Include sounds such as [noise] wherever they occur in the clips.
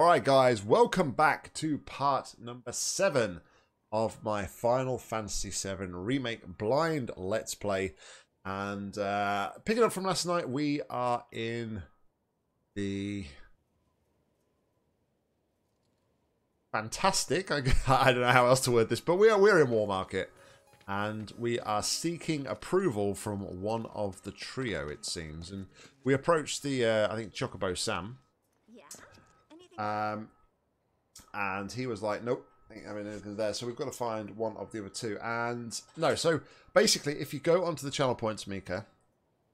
All right, guys, welcome back to part number seven of my Final Fantasy VII Remake Blind Let's Play. And uh, picking up from last night, we are in the fantastic. I, [laughs] I don't know how else to word this, but we are we're in Wall Market, and we are seeking approval from one of the trio. It seems, and we approached the uh, I think Chocobo Sam. Um, and he was like, nope, ain't having anything there. So we've got to find one of the other two. And no, so basically, if you go onto the channel points, Mika,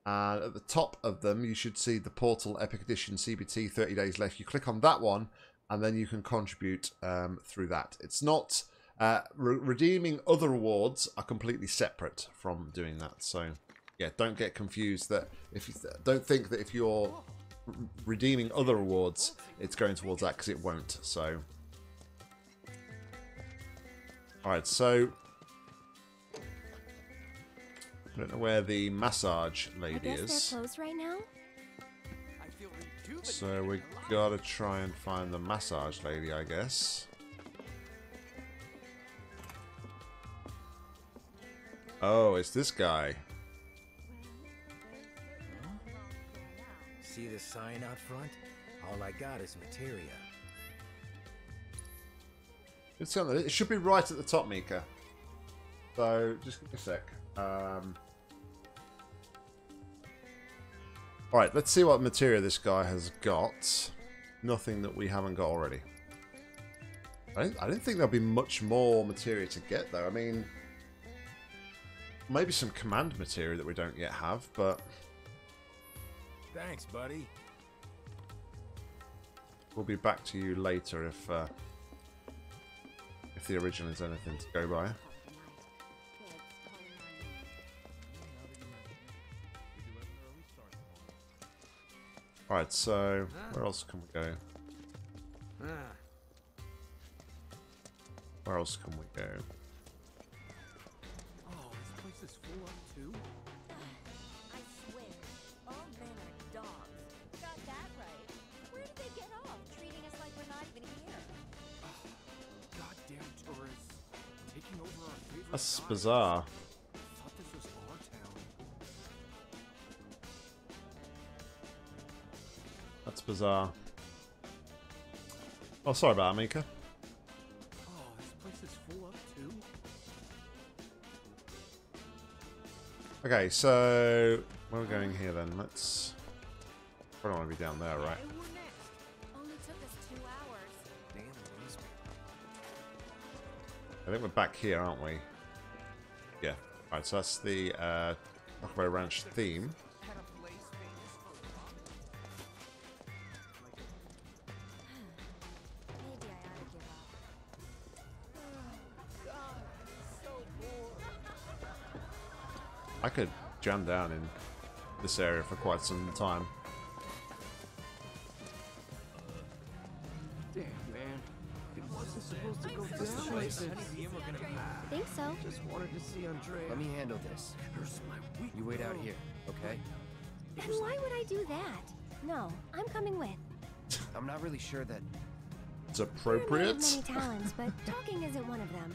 and at the top of them, you should see the Portal Epic Edition CBT 30 days left. You click on that one, and then you can contribute um, through that. It's not. Uh, re- redeeming other rewards are completely separate from doing that. So, yeah, don't get confused that if you don't think that if you're redeeming other rewards, it's going towards that because it won't. So, all right. So, I don't know where the massage lady is. right now. So we gotta try and find the massage lady, I guess. Oh, it's this guy. See the sign out front? All I got is materia. It's on it should be right at the top, Mika. So just give me a sec. Um, all right, let's see what materia this guy has got. Nothing that we haven't got already. I didn't, I didn't think there'll be much more materia to get, though. I mean, maybe some command materia that we don't yet have, but Thanks, buddy. we'll be back to you later if uh, if the original is anything to go by. All right, so where else can we go? Where else can we go? That's bizarre. That's bizarre. Oh, sorry about that, Mika. Oh, this place is full up too. Okay, so where are we going here then? Let's. I don't want to be down there, right? I think we're back here, aren't we? Yeah. Right, so that's the uh, Rockaway Ranch theme. I could jam down in this area for quite some time. So? Just wanted to see Andrea. Let me handle this. Here's my weak You wait out here, okay? And why would I do that? No, I'm coming with. I'm not really sure that. It's You're a appropriate. many talents, but talking isn't one of them.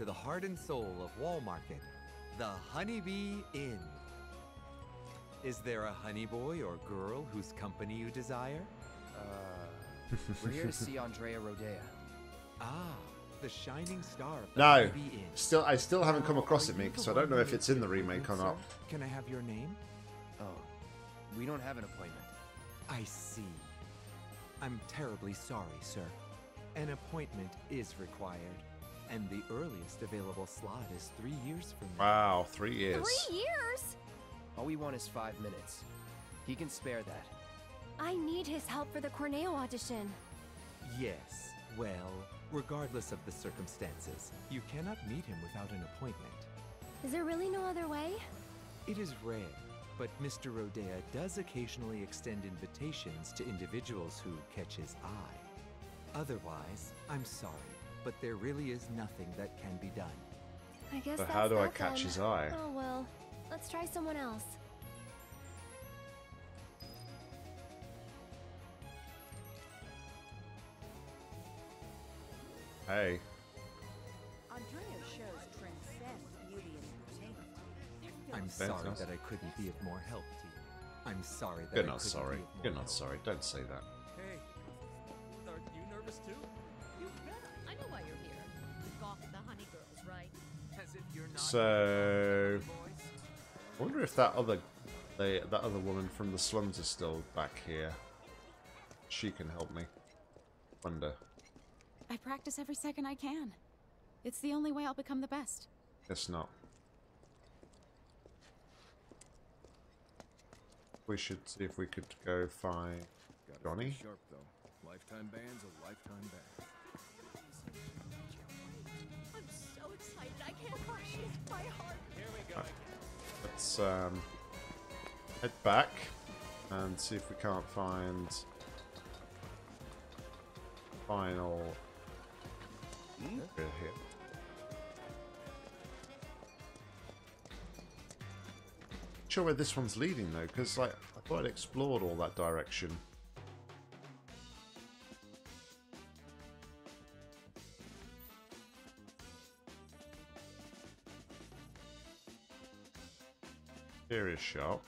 To the heart and soul of Wall Market, the Honeybee Inn. Is there a honey boy or girl whose company you desire? Uh, we're here to see Andrea Rhodea. [laughs] Ah, the shining star of the No, Honeybee Inn. still, I still haven't come across are it, you Mika, the so I don't know if it's in the remake or not. Can I have your name? Oh, we don't have an appointment. I see. I'm terribly sorry, sir. An appointment is required, and the earliest available slot is three years from now. Wow, three years. three years? All we want is five minutes. He can spare that. I need his help for the Corneo audition. Yes. Well, regardless of the circumstances, you cannot meet him without an appointment. Is there really no other way? It is rare, but Mr. Rhodea does occasionally extend invitations to individuals who catch his eye. Otherwise, I'm sorry, but there really is nothing that can be done. I guess So that's how do I catch then. his eye? Oh well. Let's try someone else. Hey. Andrea's shows transcend beauty and entertainment. I'm sorry Fantastic. that I couldn't be of more help to you. I'm sorry that You're I not couldn't sorry. be of more You're not help. sorry. Don't say that. So. I wonder if that other, the, that other woman from the slums is still back here. She can help me. Wonder. I practice every second I can. It's the only way I'll become the best. Guess not. We should see if we could go find Gotta Johnny. Sharp though. Lifetime ban's a lifetime ban. Crush. My heart. Here we go. Let's um, head back and see if we can't find final bit here. Sure where this one's leading though, because like I thought I'd explored all that direction. Is shop.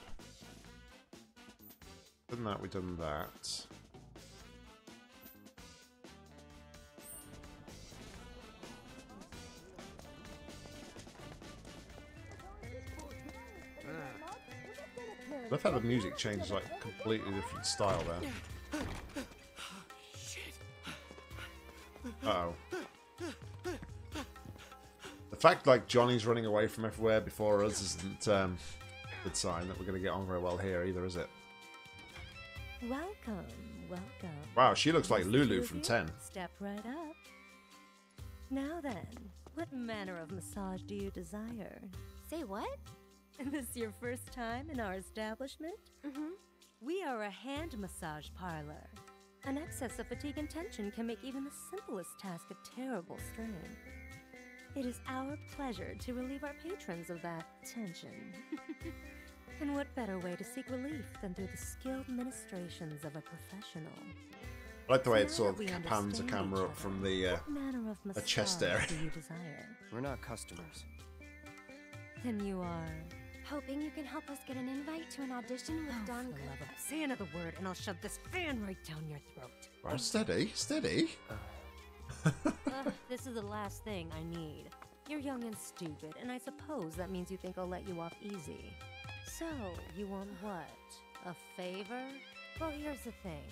Done that, we've done that. Love how the music changes like completely different style there. Uh oh. The fact like Johnny's running away from everywhere before us isn't um, good sign that we're going to get on very well here either, is it? Welcome, welcome. Wow, she looks like Lulu from 10. Step right up. Now then, what manner of massage do you desire? Say what? Is this your first time in our establishment? Mm-hmm. We are a hand massage parlor. An excess of fatigue and tension can make even the simplest task a terrible strain. It is our pleasure to relieve our patrons of that tension. [laughs] and what better way to seek relief than through the skilled ministrations of a professional? I like the way Now it sort that of pans the camera up from other, the uh, what manner of massage chest area. do you desire? We're not customers. Then you are. Hoping you can help us get an invite to an audition with Oh, Don for the love of- Say another word, and I'll shove this fan right down your throat. Right, steady, steady. Ugh, this is the last thing I need. You're young and stupid, and I suppose that means you think I'll let you off easy. So, you want what? A favor? Well, here's the thing.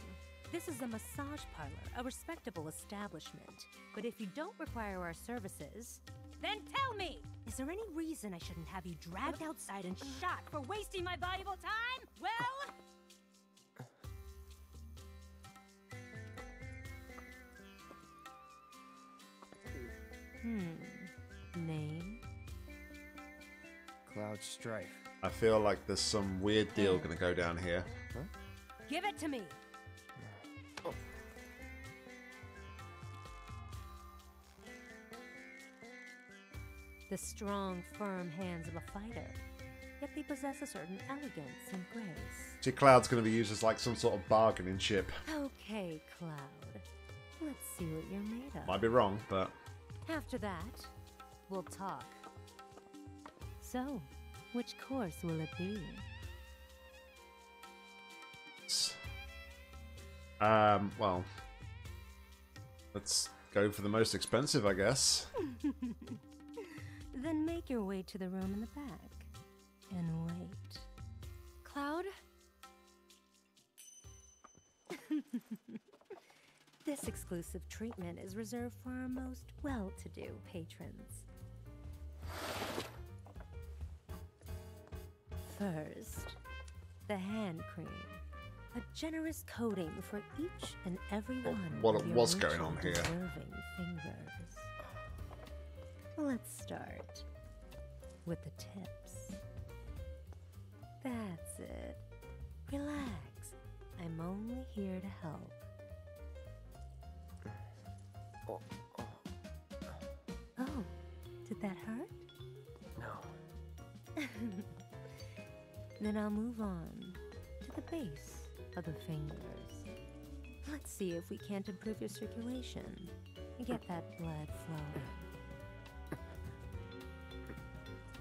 This is a massage parlor, a respectable establishment. But if you don't require our services, then tell me! Is there any reason I shouldn't have you dragged outside and shot for wasting my valuable time? Well, hmm. Name? Cloud Strife. I feel like there's some weird deal going to go down here. Give it to me! The strong, firm hands of a fighter, yet they possess a certain elegance and grace. See, Cloud's going to be used as like some sort of bargaining chip. Okay, Cloud. Let's see what you're made of. Might be wrong, but After that, we'll talk. So, which course will it be? um, well, let's go for the most expensive, I guess. [laughs] Then make your way to the room in the back and wait. Cloud? [laughs] This exclusive treatment is reserved for our most well to do patrons. First, the hand cream. A generous coating for each and every one. what- of your what's going on here? Fingers. Let's start with the tips. That's it. Relax. I'm only here to help. Oh. oh, did that hurt? No. [laughs] Then I'll move on to the base of the fingers. Let's see if we can't improve your circulation and get that blood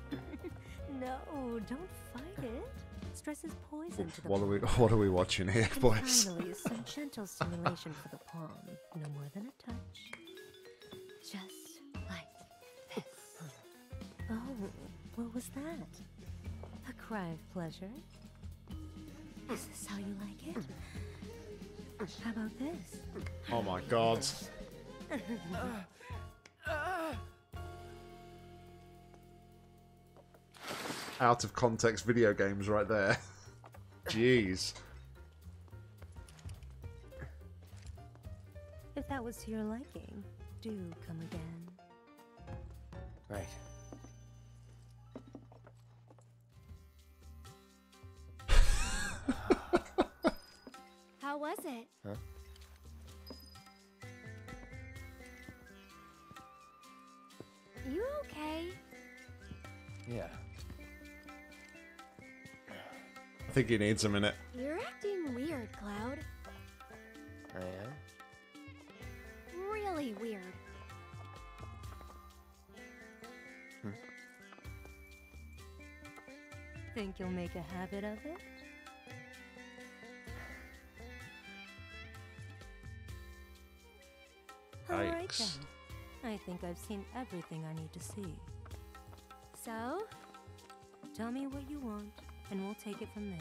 flowing. [laughs] no, don't fight it. Stress is poison to the What are we. What are we watching here, And boys? finally, some gentle stimulation for the palm. No more than a was that? A cry of pleasure? Is this how you like it? How about this? Oh my god. Out of context video games right there. [laughs] Jeez. If that was to your liking, do come again. Right. Think he needs a minute. You're acting weird, Cloud. I am? Really weird. Hmm. Think you'll make a habit of it? [sighs] Alright Yikes. then. I think I've seen everything I need to see. So? Tell me what you want, and we'll take it from there.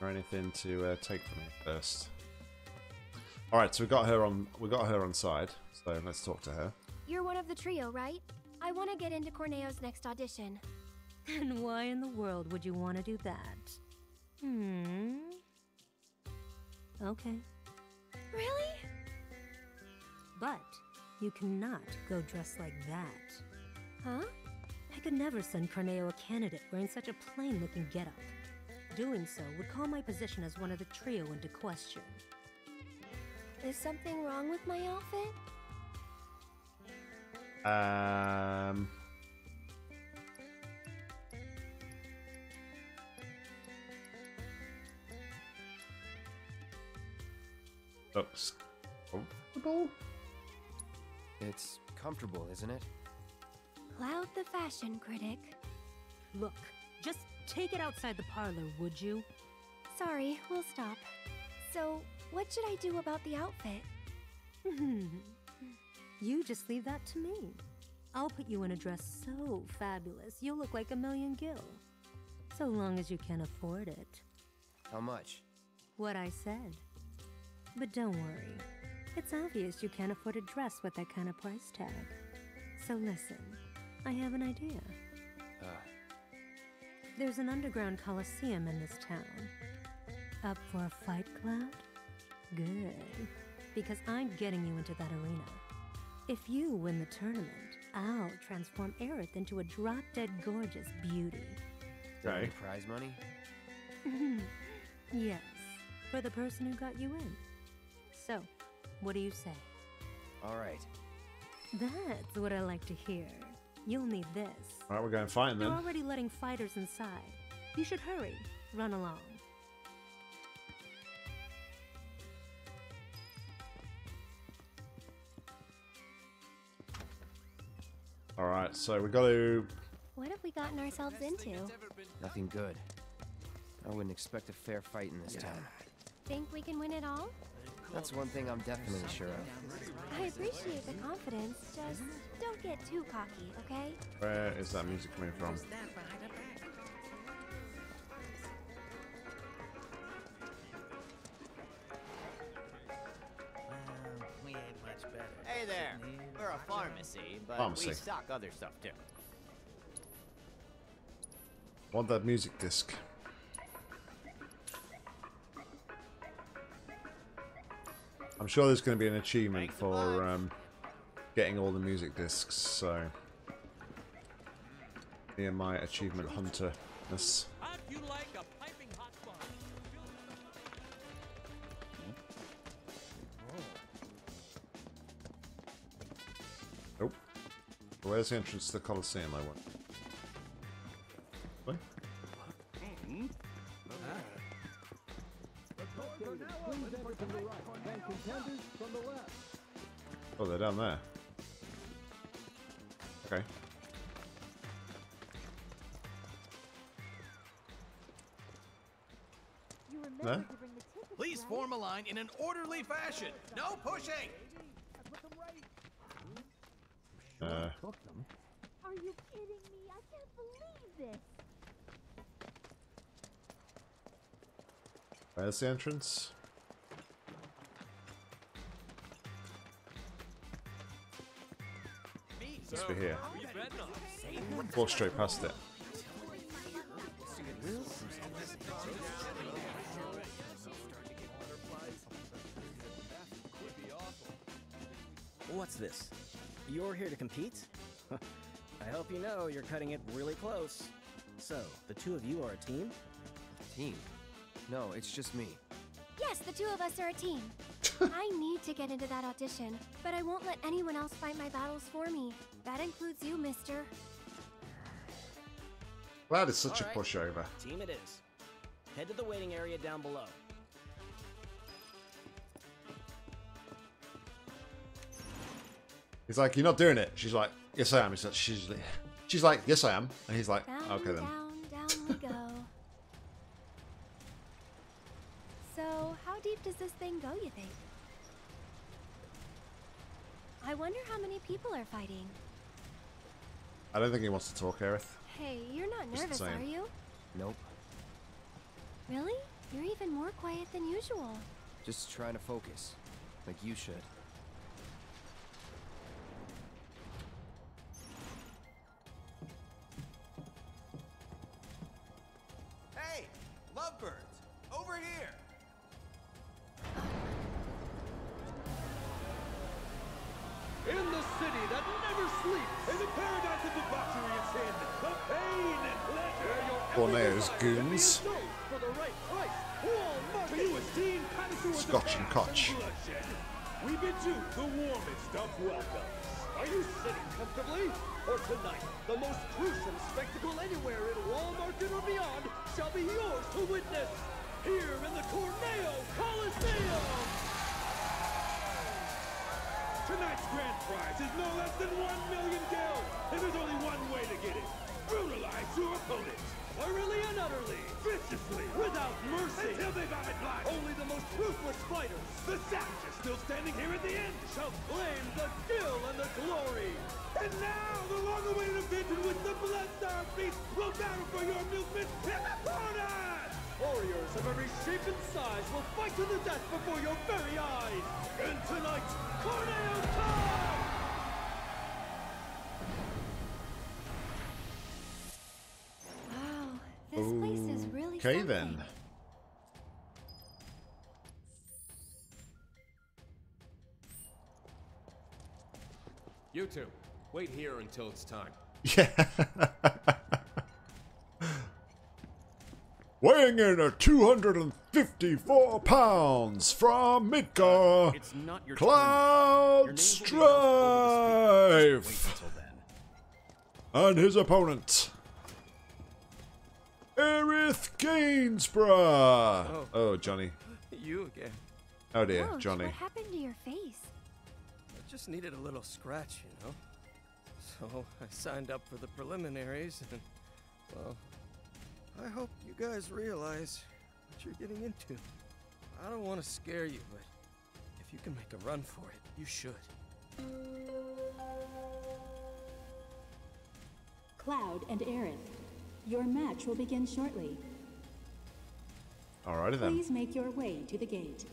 Or anything to uh, take from it first. All right, so we got her on. We got her on side. So let's talk to her. You're one of the trio, right? I want to get into Corneo's next audition. [laughs] And why in the world would you want to do that? Hmm. Okay. Really? But you cannot go dressed like that. Huh? I could never send Corneo a candidate wearing such a plain looking getup. Doing so would call my position as one of the trio into question. Is something wrong with my outfit? Um. Looks comfortable. It's comfortable, isn't it? Cloud the fashion critic. Look, just take it outside the parlor, would you? Sorry, we'll stop. So, what should I do about the outfit? [laughs] you just leave that to me. I'll put you in a dress so fabulous you'll look like a million gil. So long as you can afford it. How much? What I said. But don't worry. It's obvious you can't afford a dress with that kind of price tag. So listen, I have an idea. Uh, There's an underground coliseum in this town. Up for a fight, Cloud? Good. Because I'm getting you into that arena. If you win the tournament, I'll transform Aerith into a drop dead gorgeous beauty. Okay. any prize money? [laughs] yes, for the person who got you in. So, what do you say? All right. That's what I like to hear. You'll need this. All right, we're going fighting They're then. already letting fighters inside. You should hurry. Run along. All right, so we got to. What have we gotten ourselves into? Nothing good. I wouldn't expect a fair fight in this town. Think we can win it all? That's one thing I'm definitely sure of. I appreciate the confidence, just don't get too cocky, okay? Where is that music coming from? we ain't much better. Hey there. We're a pharmacy, but Pharmacy. we stock other stuff too. Want that music disc? I'm sure there's going to be an achievement for um, getting all the music discs. So Me and my achievement hunter-ness. How'd you like a piping hot fun? Nope. Oh. Where's the entrance to the Colosseum, I want? What? Oh, they're down there. Okay. There? Please form a line in an orderly fashion. No pushing. Uh, Are you kidding me? I can't believe this. where's the entrance? Must be here. You bet not. Walk straight past it. What's this? You're here to compete? [laughs] I hope you know you're cutting it really close. So, the two of you are a team? Team? No, it's just me. Yes, the two of us are a team. [laughs] I need to get into that audition, but I won't let anyone else fight my battles for me. That includes you, mister. Glad it's such All a right. pushover. Team it is. Head to the waiting area down below. He's like, you're not doing it. She's like, yes, I am. He's like, she's, like- she's like, yes, I am. And he's like, Down, okay then. down, down we go. [laughs] So, how deep does this thing go, you think? I wonder how many people are fighting. I don't think he wants to talk, Aerith. Hey, you're not Just nervous, are you? Nope. Really? You're even more quiet than usual. Just trying to focus. Like you should. Esteemed connoisseurs Scotch and Kotch. we bid you the warmest of. Are you sitting comfortably? For tonight, the most gruesome spectacle anywhere in Wall Market or beyond shall be yours to witness. Here in the Corneo Coliseum. Tonight's grand prize is no less than one million gil, and there's only one way to get it. Brutalize your opponent. Thoroughly and utterly. Viciously. Without mercy. Until they vomit blood. Only the most ruthless fighters, the savages still standing here at the end, shall claim the skill and the glory. And now, the long-awaited event in which the Bloodstar Beast will battle for your amusement the corner! Warriors of every shape and size will fight to the death before your very eyes. And tonight, Corneo time! This place is really Okay something. then. You two, wait here until it's time. Yeah. [laughs] Weighing in at 254 pounds from Midgar, It's not your Cloud turn. Your names will be announced over the speakers. Just Strife. Wait until then. and his opponent, Aerith Gainsborough. Oh. oh, Johnny. You again. Oh dear, Ouch, Johnny. What happened to your face? I just needed a little scratch, you know? So I signed up for the preliminaries and, well, I hope you guys realize what you're getting into. I don't want to scare you, but if you can make a run for it, you should. Cloud and Aerith, your match will begin shortly. Alrighty then. Please make your way to the gate.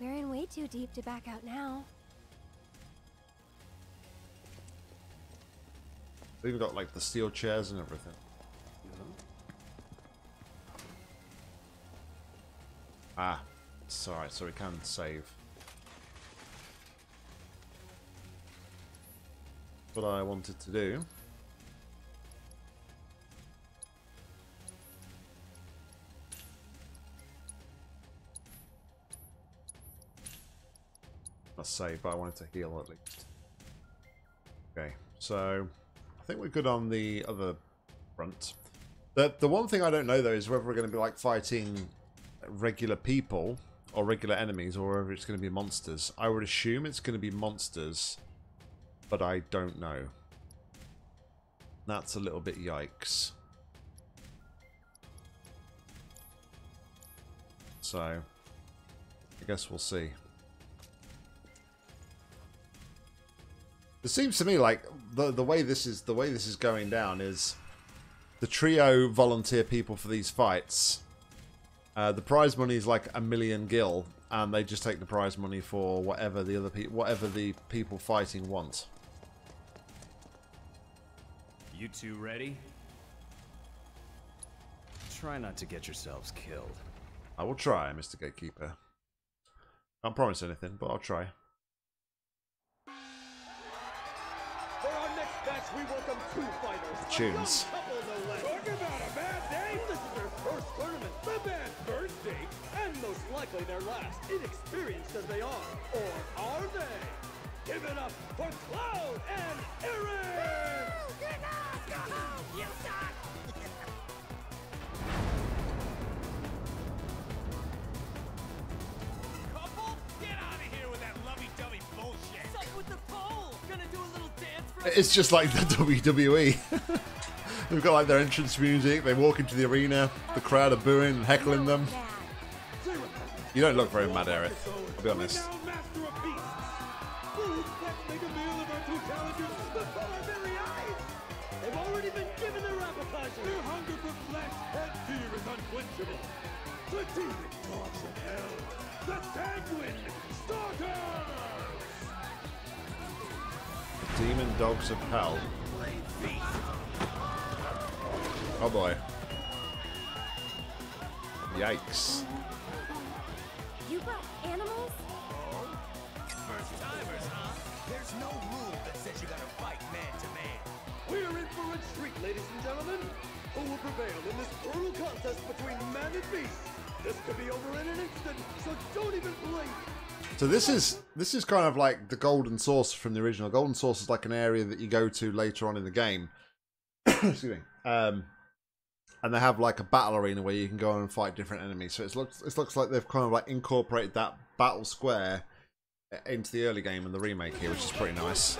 We're in way too deep to back out now. We've got like the steel chairs and everything. Ah, it's alright, so we can save. what I wanted to do. Not save, but I wanted to heal at least. Okay, so I think we're good on the other front. The the one thing I don't know though is whether we're going to be like fighting regular people or regular enemies or whether it's going to be monsters. I would assume it's going to be monsters, but I don't know. That's a little bit yikes. So, I guess we'll see. It seems to me like the the way this is the way this is going down is the trio volunteer people for these fights. Uh, the prize money is like a million gil, and they just take the prize money for whatever the other people, whatever the people fighting want. You two ready? Try not to get yourselves killed. I will try, Mr. Gatekeeper. Can't promise anything, but I'll try. Tunes. A young couple, no. Talk about a bad day. This is their first tournament. The bad first date. And most likely their last, inexperienced as they are. Or are they? Give it up for Cloud and Aerith! You suck! It's just like the [laughs] WWE. [laughs] They've got like their entrance music. They walk into the arena. The crowd are booing and heckling them. You don't look very mad, Aerith. I'll be honest. Demon Dogs of Hell. Oh boy. Yikes. You brought animals? First timers, huh? There's no rule that says you gotta fight man to man. We're in for a treat, ladies and gentlemen. Who will prevail in this brutal contest between man and beast? This could be over in an instant, so don't even blink. So this is this is kind of like the Golden Saucer from the original. Golden Saucer is like an area that you go to later on in the game. [coughs] Excuse me. Um, and they have like a battle arena where you can go and fight different enemies. So it looks it looks like they've kind of like incorporated that battle square into the early game and the remake here, which is pretty nice.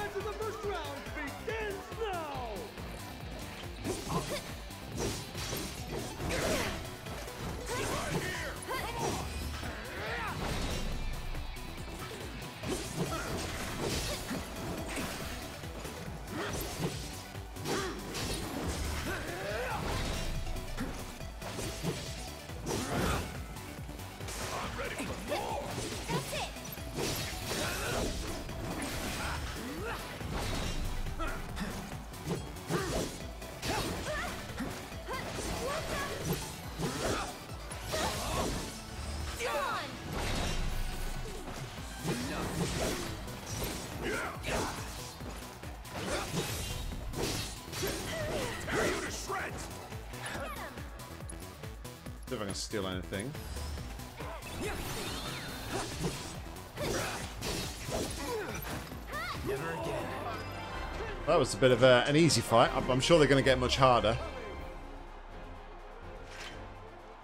A bit of a, an easy fight. I'm, I'm sure they're going to get much harder.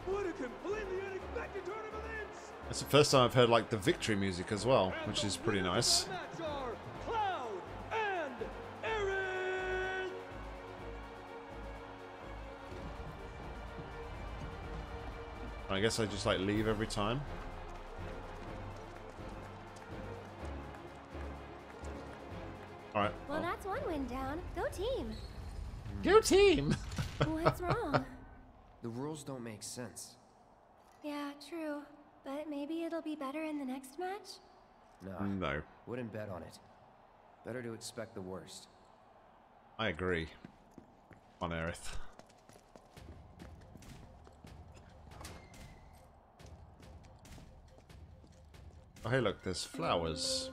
What a completely unexpected turn of events. It's the first time I've heard like the victory music as well, which is pretty nice. Match are Cloud and Aerith. I guess I just like leave every time. Alright. Well, that's one win down. Go team. Go team! [laughs] What's wrong? The rules don't make sense. yeah, true. But maybe it'll be better in the next match? No. No. Wouldn't bet on it. Better to expect the worst. I agree. On Aerith. Oh, hey, look, there's flowers.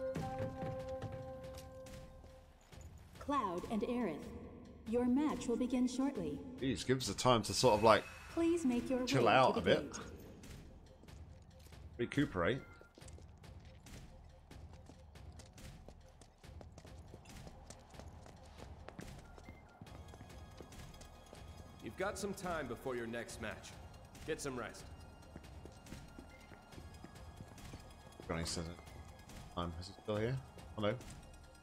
Cloud and Aerith. Your match will begin shortly. Jeez, give us the time to sort of like Please make your chill way out to a bit, gate. recuperate. You've got some time before your next match. Get some rest. Granny says it. Um, is he still here? Hello,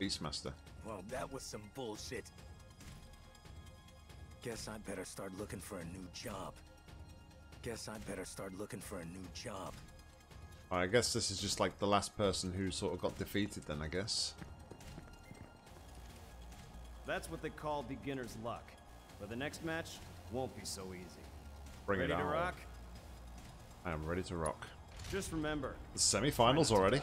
Beastmaster. Well, that was some bullshit. Guess I better start looking for a new job. Guess I better start looking for a new job. I guess this is just like the last person who sort of got defeated. Then I guess. That's what they call beginner's luck. But the next match won't be so easy. Bring Ready it to rock? I am ready to rock. Just remember. The semi-finals already.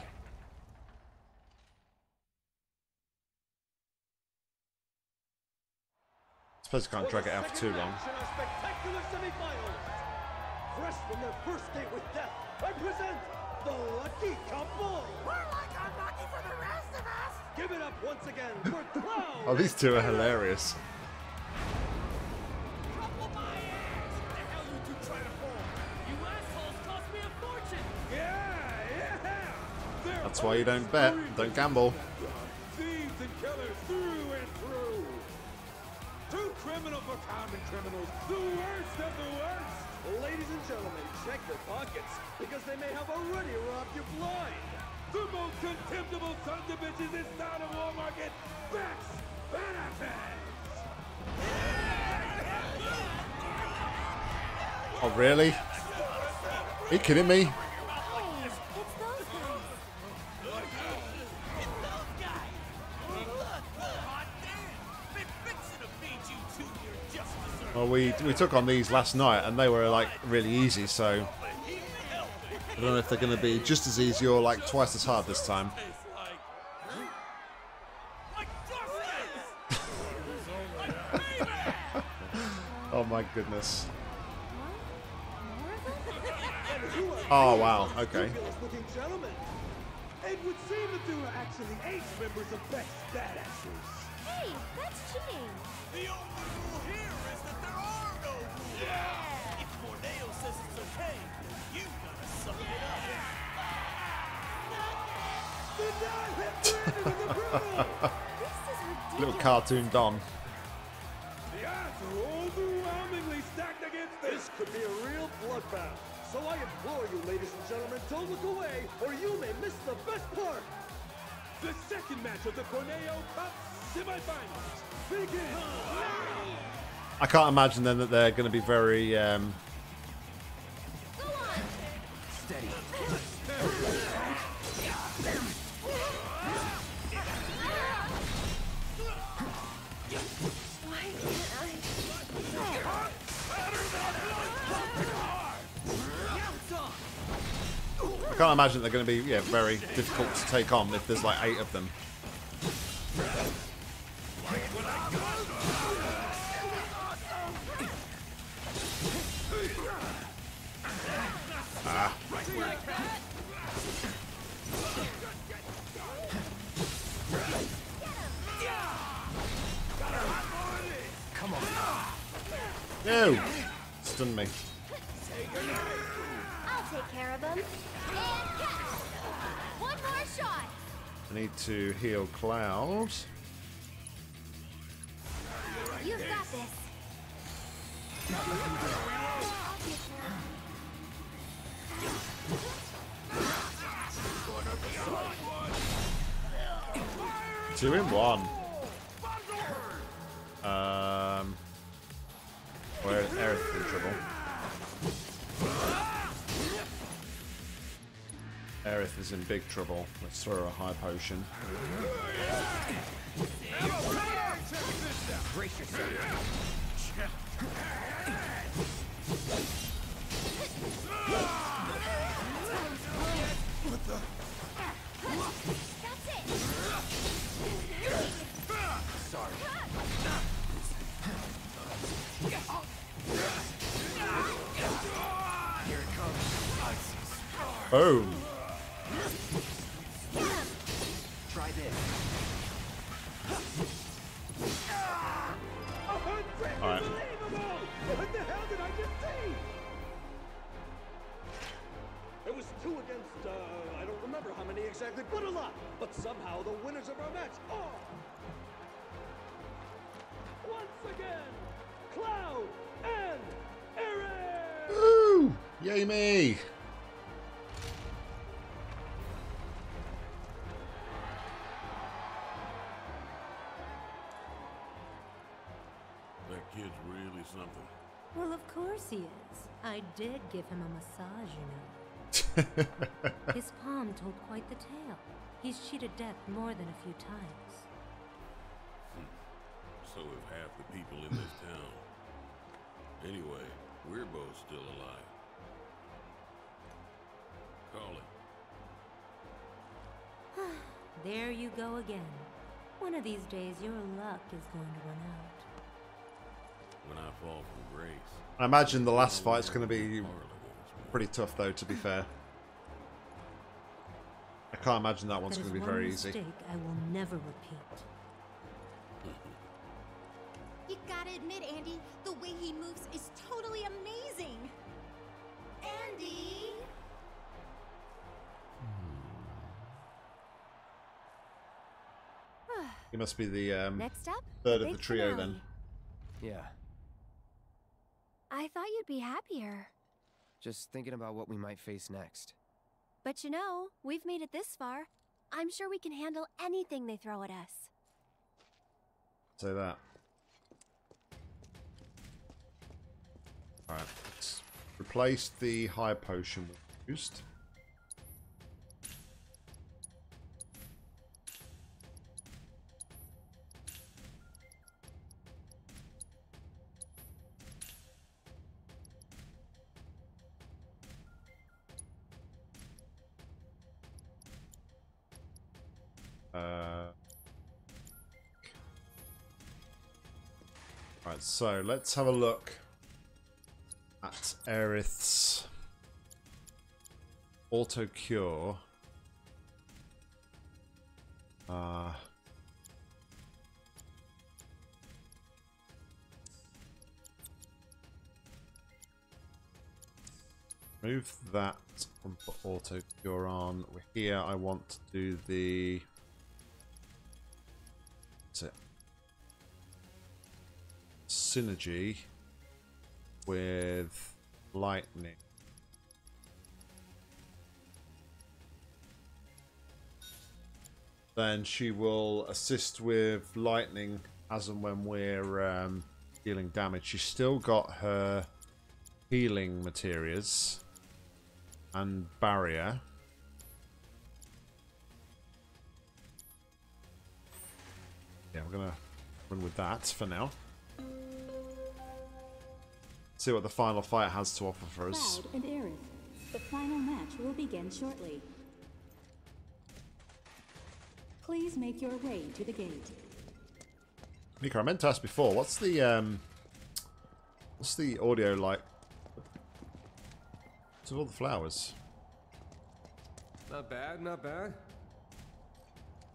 Suppose I can't drag it out for too long. In our spectacular semifinals, fresh from their first date with death, I present the Lucky Couple. We're like unlucky for the rest of us. Give it up once again for [laughs] Cloud. Oh, these two are hilarious. That's why you don't bet. Don't gamble. Thieves and killers through and through. Two criminals for common criminals. The worst of the worst. Ladies and gentlemen, check your pockets because they may have already robbed you blind. The most contemptible sons of bitches this town of Wall Market, Bex Benefits. Oh, really? Are you kidding me? Well, we we took on these last night, and they were like really easy. So I don't know if they're going to be just as easy or like twice as hard this time. [laughs] oh my goodness. Oh wow. Okay. It would seem that there are actually eight members of Beck's Badasses. Hey, that's. The only rule here Yeah! If Corneo says it's okay, you gotta suck it up. Little cartoon Don. The odds are overwhelmingly stacked against this. could be a real bloodbath. So I implore you, ladies and gentlemen, don't look away, or you may miss the best part. The second match of the Corneo Cup semifinals begins now. I can't imagine then that they're going to be very. Um? I can't imagine they're going to be yeah very difficult to take on if there's like eight of them. No! Stun me. I'll take care of him. One more shot. I need to heal Cloud. You've got this. Two in one. Um, where is Aerith in trouble? Aerith is in big trouble. Let's throw her a high potion. Oh. Try this. All right. What the hell did I just see? It was two against, uh, I don't remember how many exactly, but a lot. But somehow the winners of our match are... Once again, Cloud and Aerith! Ooh! Yay me! Kid's really something. Well, of course he is. I did give him a massage, you know. [laughs] His palm told quite the tale. He's cheated death more than a few times. Hmm. So have half the people in this town. Anyway, we're both still alive. Call it. [sighs] there you go again. One of these days, your luck is going to run out. When I fall from grace. I imagine the last fight's going to be pretty tough, though, to be fair. I can't imagine that one's going to be very one easy. I will never repeat. [laughs] You gotta admit, Andy, the way he moves is totally amazing. Andy! He must be the um, Next up, third of the trio finale. then. Yeah, I thought you'd be happier. just thinking about what we might face next. But you know, we've made it this far. I'm sure we can handle anything they throw at us. Say that. Alright, let's replace the high potion we so let's have a look at Aerith's auto cure. Uh, move that and put auto cure on. We're here. I want to do the. Synergy with lightning. Then she will assist with lightning as and when we're um, dealing damage. She's still got her healing materia and barrier. Yeah, we're gonna run with that for now. See what the final fight has to offer for us. Cloud and Aerith. The final match will begin shortly. Please make your way to the gate. Mika, I meant to ask before, what's the um what's the audio like to all the flowers? Not bad, not bad.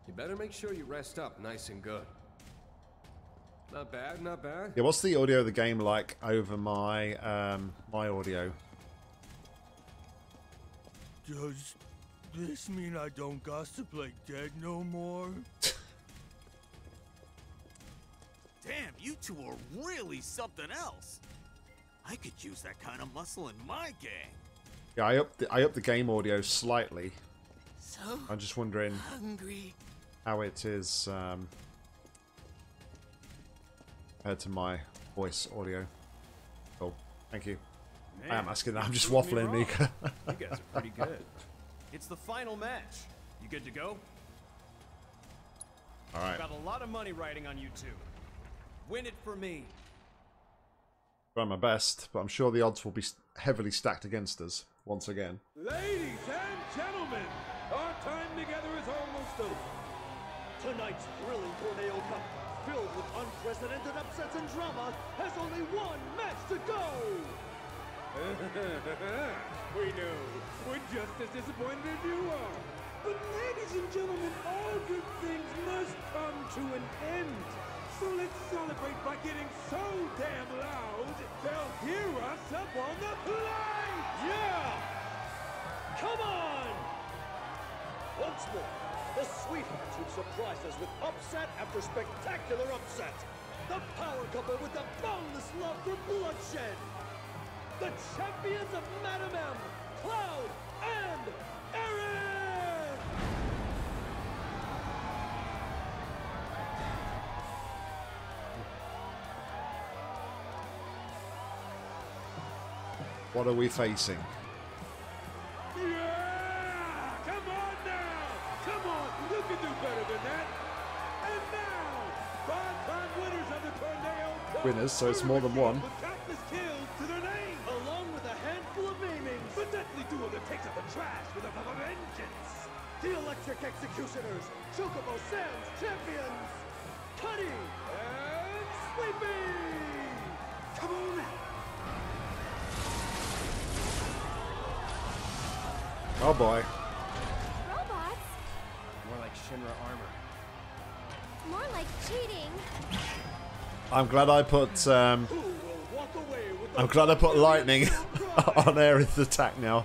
You better make sure you rest up nice and good. Not bad, not bad. Yeah, what's the audio of the game like over my um my audio? Does this mean I don't gossip like dead no more? [laughs] Damn, you two are really something else. I could use that kind of muscle in my game. Yeah, I up the, I upped the game audio slightly. So I'm just wondering hungry. how it is um compared to my voice audio. Cool. Thank you. I am asking that. I'm just waffling. Mika. you guys are pretty good. It's the final match. You good to go? All right. Got a lot of money riding on you two. Win it for me. Try my best, but I'm sure the odds will be heavily stacked against us once again. Ladies and gentlemen, our time together is almost over. Tonight's thrilling Corneo Cup, filled with unprecedented upsets and drama, has only one match to go! [laughs] we know. We're just as disappointed as you are. But ladies and gentlemen, all good things must come to an end. So let's celebrate by getting so damn loud, they'll hear us up on the plate! Yeah! Come on! once more. The sweethearts who've surprised us with upset after spectacular upset. The power couple with the boundless love for bloodshed. The champions of Madam M, Cloud and Aerith! What are we facing? Winners, so it's more than one. With countless kills to their name, along with a handful of maimings. The deadly duo that takes up the trash with a vengeance. The Electric Executioners, Chocobo Sam's champions, Cuddy and Sleepy. Come on now. Oh boy. I'm glad I put um, I'm glad I put lightning [laughs] on Aerith's attack now.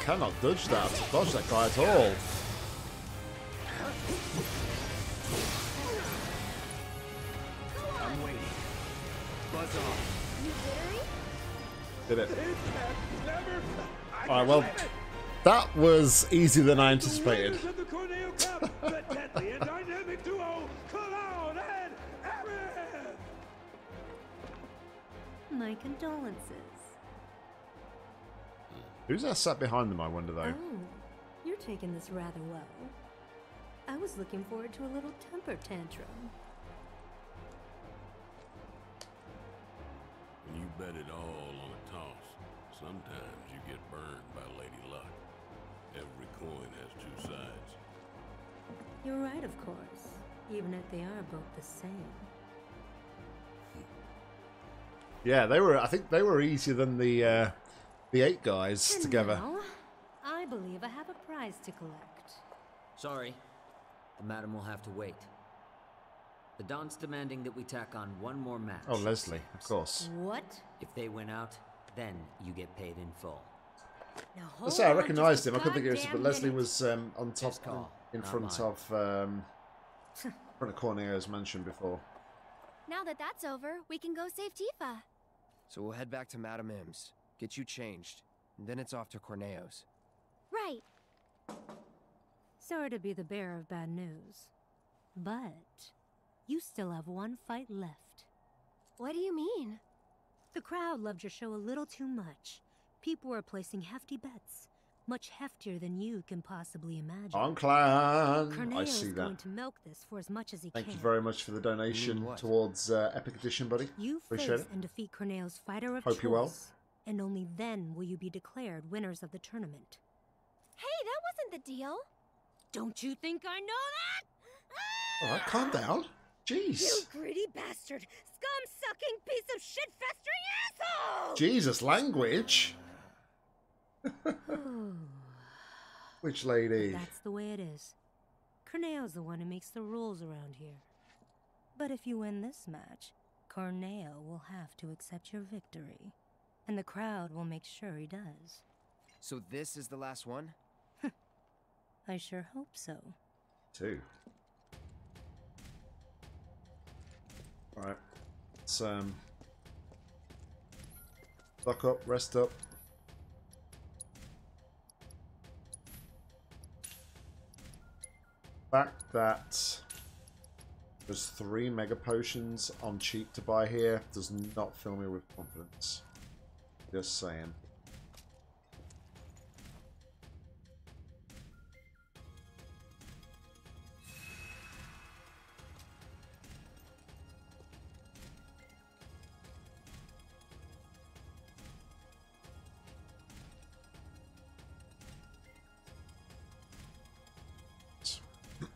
cannot dodge that. Dodge that guy at all. I'm waiting. Buzz off. Did it. Alright, well, that was easier than I anticipated. Who's that sat behind them, I wonder, though? Oh, you're taking this rather well. I was looking forward to a little temper tantrum. When you bet it all on a toss, sometimes you get burned by Lady Luck. Every coin has two sides. You're right, of course, even if they are both the same. Yeah, they were. I think they were easier than the uh, the eight guys And together. now, I believe I have a prize to collect. Sorry. The madam will have to wait. The Don's demanding that we tack on one more match. Oh, Leslie, of course. What? If they win out, then you get paid in full. Now I say I recognised him. I couldn't think of it, goddamn but Leslie was um, on top call, in front mine. of um, [laughs] front of Corneo's mansion before. Now that that's over, we can go save Tifa. So we'll head back to Madame M's, get you changed, and then it's off to Corneo's. Right. Sorry to be the bearer of bad news, but you still have one fight left. What do you mean? The crowd loved your show a little too much. People were placing hefty bets, much heftier than you can possibly imagine. On clan, I Corneo's see going that. to milk this for as much as he Thank can. you very much for the donation towards uh, Epic Edition, buddy. You Appreciate face it. and defeat Corneo's fighter of Hope choice, you're well. And only then will you be declared winners of the tournament. Hey, that wasn't the deal. Don't you think I know that? All right, calm down. Jeez. You greedy bastard! Scum-sucking piece of shit-festering asshole! Jesus, language. [sighs] Which lady? That's the way it is. Corneo's the one who makes the rules around here. But if you win this match, Corneo will have to accept your victory. And the crowd will make sure he does. So this is the last one? I sure hope so. Two. Alright. Let's um Buck up, rest up. fact that there's three mega potions on cheap to buy here does not fill me with confidence. Just saying.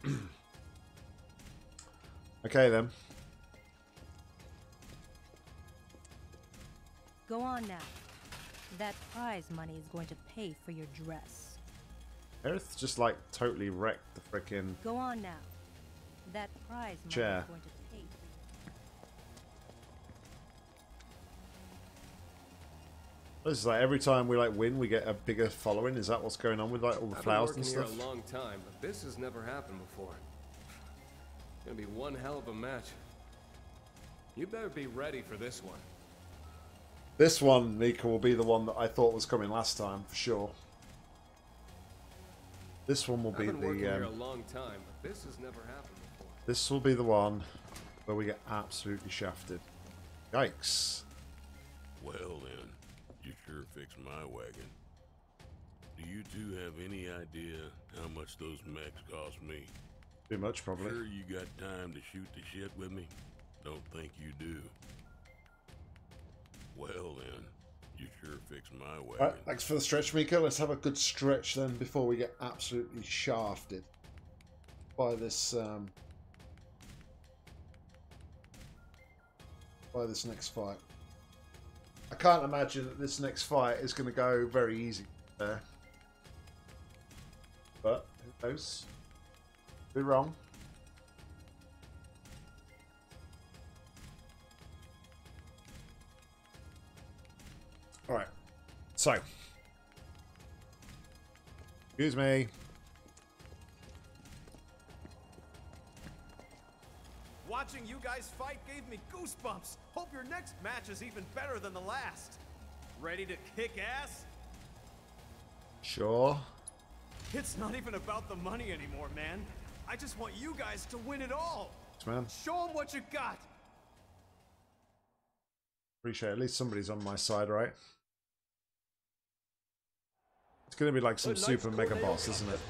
[clears throat] okay then. Go on now. That prize money is going to pay for your dress. Aerith just like totally wrecked the freaking Go on now. That prize money Chair. is going to pay This is like every time we like win, we get a bigger following. Is that what's going on with like all the I've been flowers working and here stuff? a long time, but this has never happened before. It's Gonna be one hell of a match. You better be ready for this one. This one, Mika, will be the one that I thought was coming last time for sure. This one will be the. here a Um, long time, this has never happened before. this will be the one where we get absolutely shafted. Yikes! Well then, you sure fixed my wagon. Do you two have any idea how much those mechs cost me? Too much, probably. Sure you got time to shoot the shit with me? Don't think you do. Well then, you sure fixed my wagon. Right, thanks for the stretch, Mika. Let's have a good stretch then before we get absolutely shafted by this um, by this next fight. I can't imagine that this next fight is going to go very easy there. But who knows? Be wrong. So, excuse me. Watching you guys fight gave me goosebumps. Hope your next match is even better than the last. Ready to kick ass? Sure. It's not even about the money anymore, man. I just want you guys to win it all. Man. Show them what you got. Appreciate it. At least somebody's on my side, right? It's gonna be like some super mega boss, isn't it?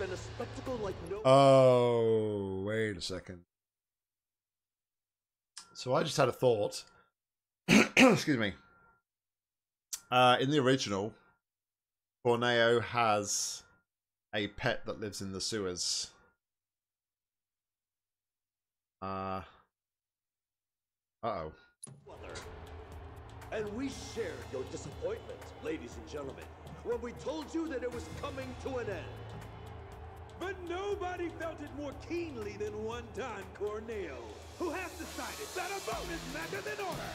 Oh, wait a second. So I just had a thought. [clears throat] Excuse me. Uh, in the original, Corneo has a pet that lives in the sewers. Uh. Uh oh. And we shared your disappointment, ladies and gentlemen, when we told you that it was coming to an end. But nobody felt it more keenly than one Don Corneo, who has decided that a bonus match is in order.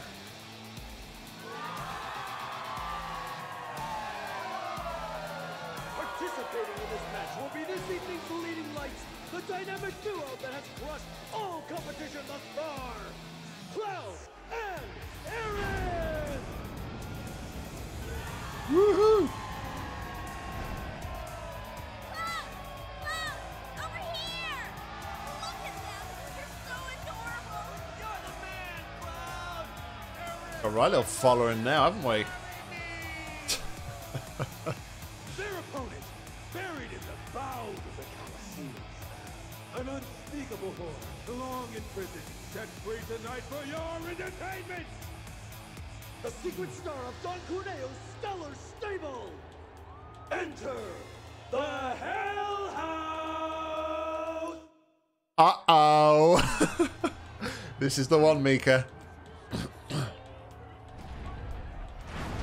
Participating in this match will be this evening's leading lights, the dynamic duo that has crushed all competition thus far, Cloud and Aerith! Woohoo! All right, little following now, haven't we? Their opponent, buried in the bowels of the Colosseum. An unspeakable horror, long imprisoned, set free tonight for your entertainment! The secret star of Don Corneo's stellar stable! Enter the Hell House! Uh oh. [laughs] this is the one, Mika.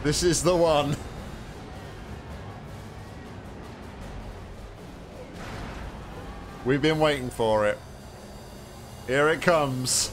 This is the one. We've been waiting for it. Here it comes.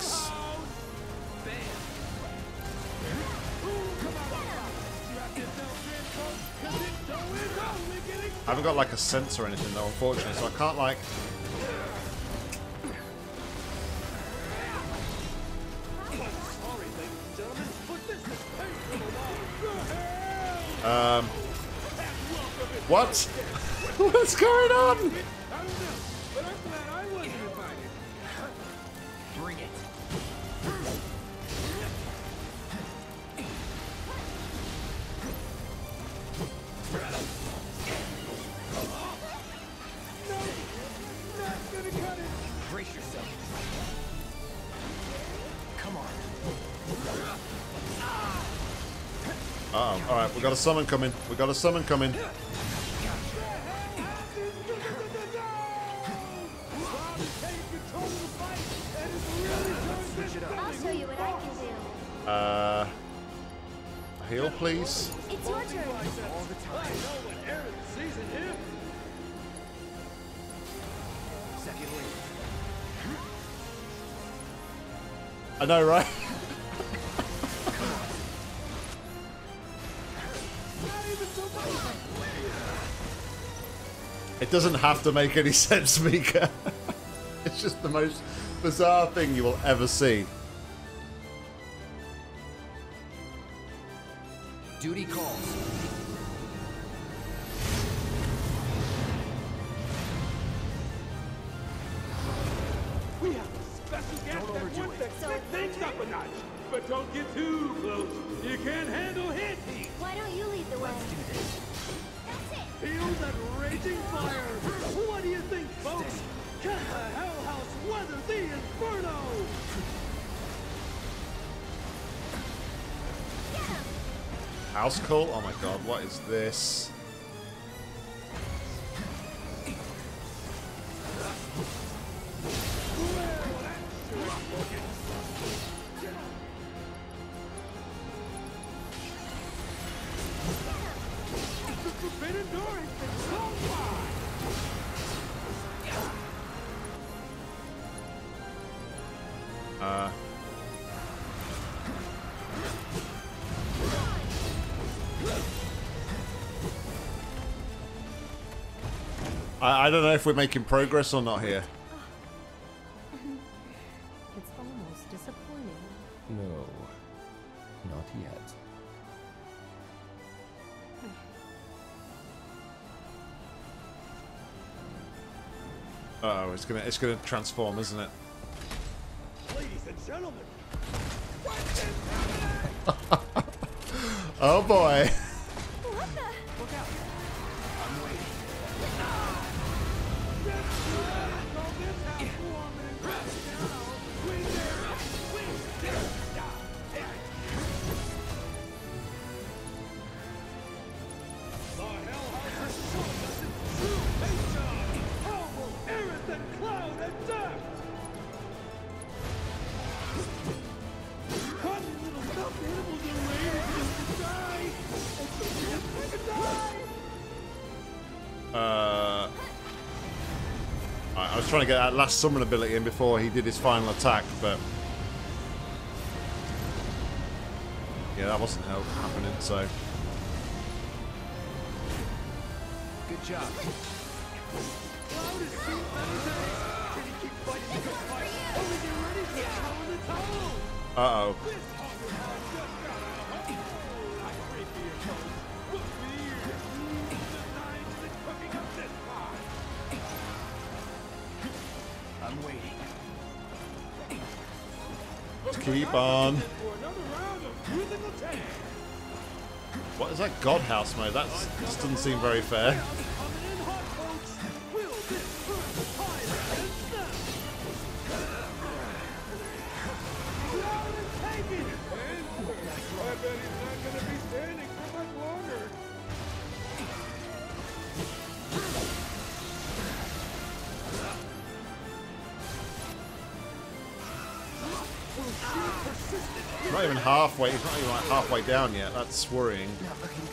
I haven't got like a sense or anything though, unfortunately, so I can't like... Um, what? [laughs] What's going on? We got a summon coming. We got a summon coming. Uh, heal, please. It's your turn. I know, right? [laughs] doesn't have to make any [laughs] sense, Mika. it's just the most bizarre thing you will ever see. this. don't know if we're making progress or not here. [laughs] It's almost disappointing. No, not yet. Uh [sighs] oh, it's gonna it's gonna transform, isn't it? Ladies and gentlemen. [laughs] oh boy. get that last summon ability in before he did his final attack, but... Yeah, that wasn't happening, so... Good job. Uh-oh. Sweep on. What is that God House mode? That just doesn't seem very fair. not even halfway. He's not even like halfway down yet. That's worrying. Not looking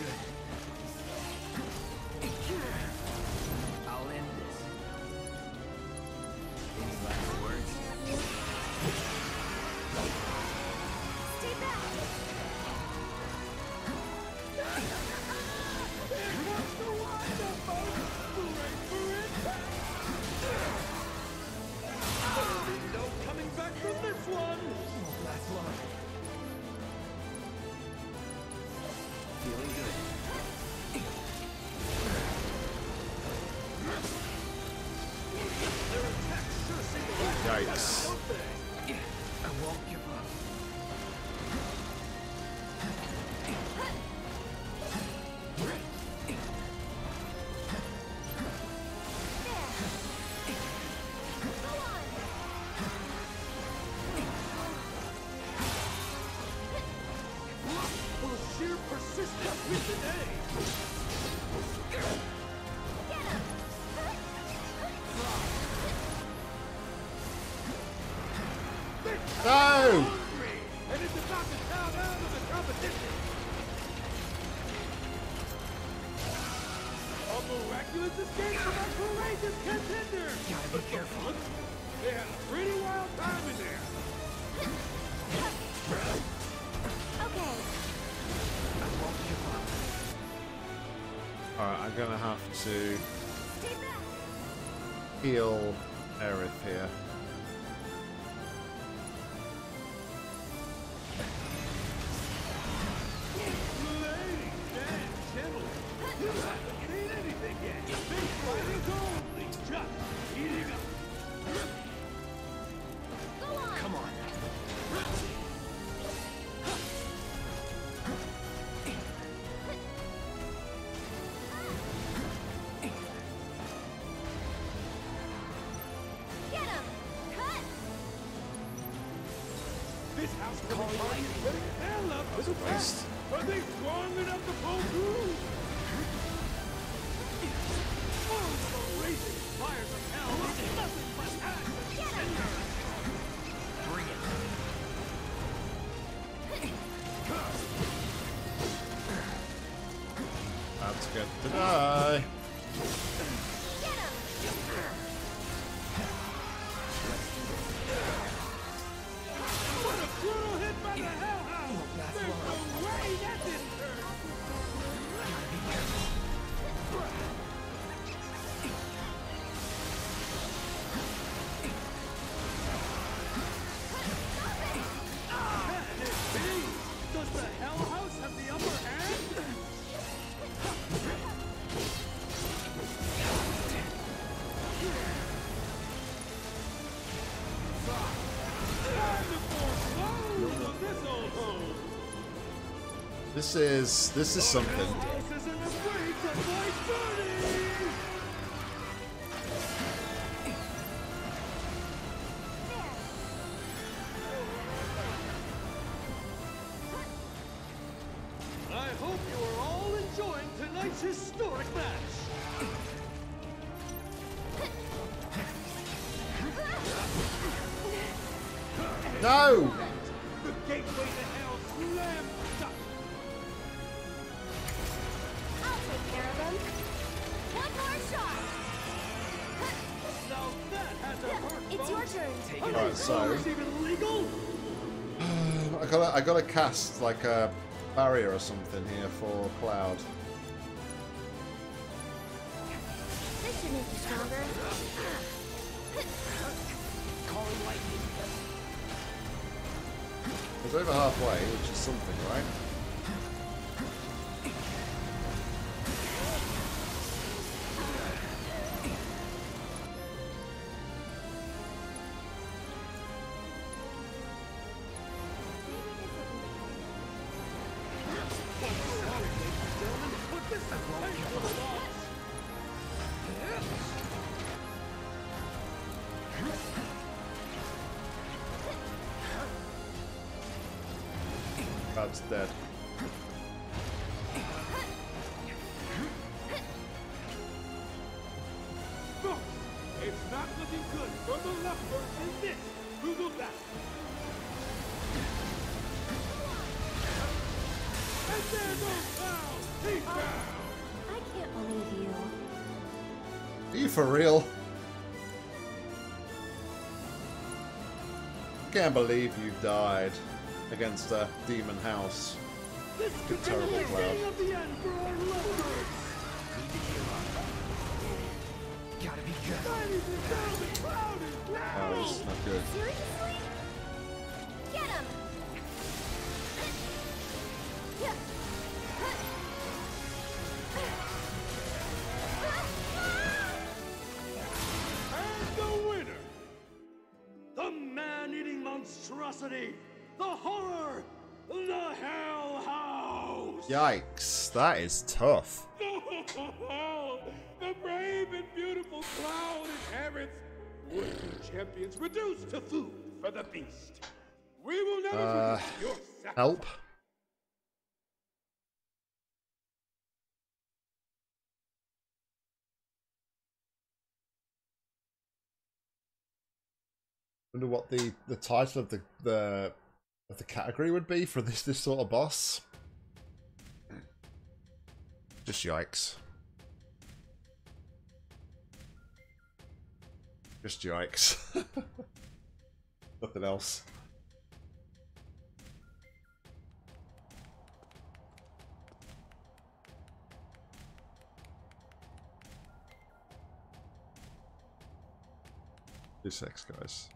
Ta-da! This is this is something. I got to cast like a barrier or something here for Cloud. That's dead. Folks, it's not looking good for the lovebirds in this brutal battle. And there goes Cloud! He's down! I can't believe you. Are you for real? Can't believe you died against a demon house. This You could be the terrible beginning cloud. of the end for our lovebirds! Gotta be good. Ladies and gentlemen, Cloud is down! Oh, this is not good. Seriously? Get him! And the winner! The man-eating monstrosity! The horror! The Hell House! Yikes, that is tough. [laughs] the brave and beautiful Cloud inherits champions reduced to food for the beast. We will never Uh, forget your sacrifice. help. Wonder what the the title of the the of the category would be for this this sort of boss. Just yikes. Just yikes. [laughs] Nothing else. Two sex guys.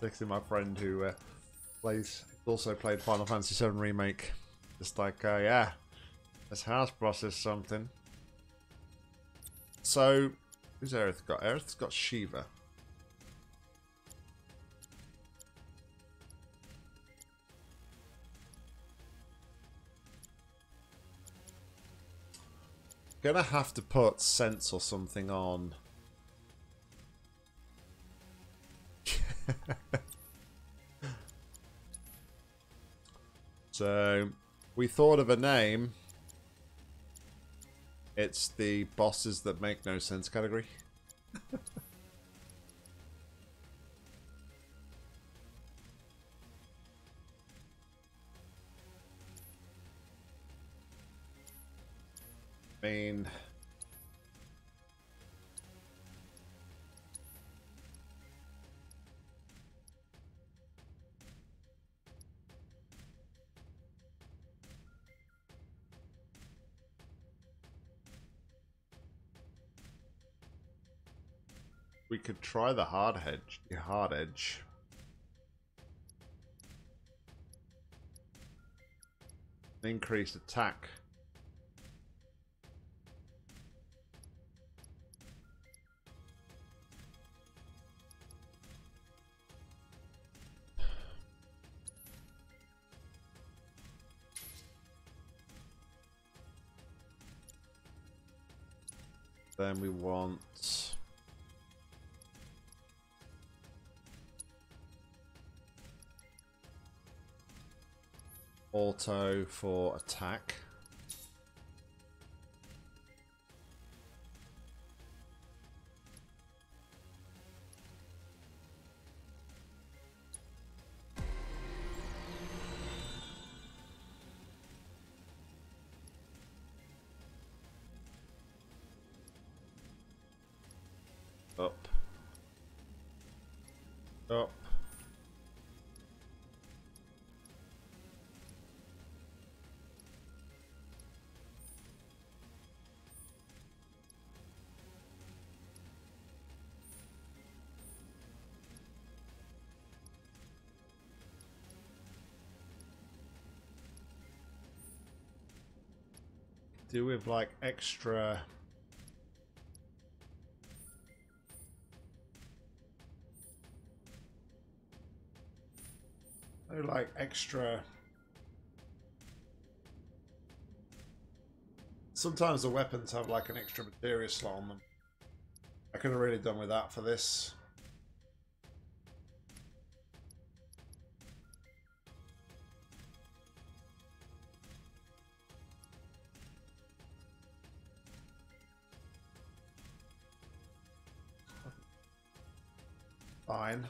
Texting my friend who uh, plays also played Final Fantasy VII Remake. Just like, uh, yeah, this house boss is something. So, who's Aerith got? Aerith's got Shiva. Gonna have to put sense or something on. [laughs] so, we thought of a name. It's the bosses that make no sense category. I [laughs] mean, we could try the hard edge. The hard edge. Increased attack. Then we want auto for attack. do with like extra know, like extra sometimes the weapons have like an extra materia slot on them. I could have really done with that for this. Fine.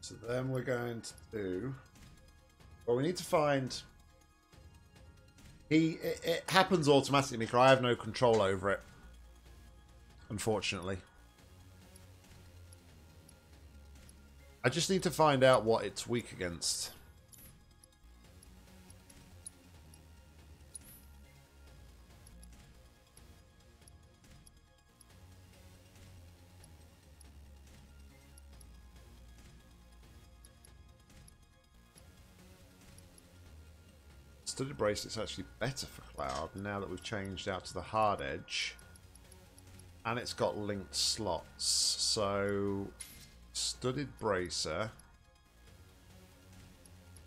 So then we're going to do. Well, we need to find. He. It, it happens automatically, because I have no control over it. Unfortunately. I just need to find out what it's weak against. Studded bracelet's actually better for Cloud now that we've changed out to the Hardedge. And it's got linked slots. So, studded bracer.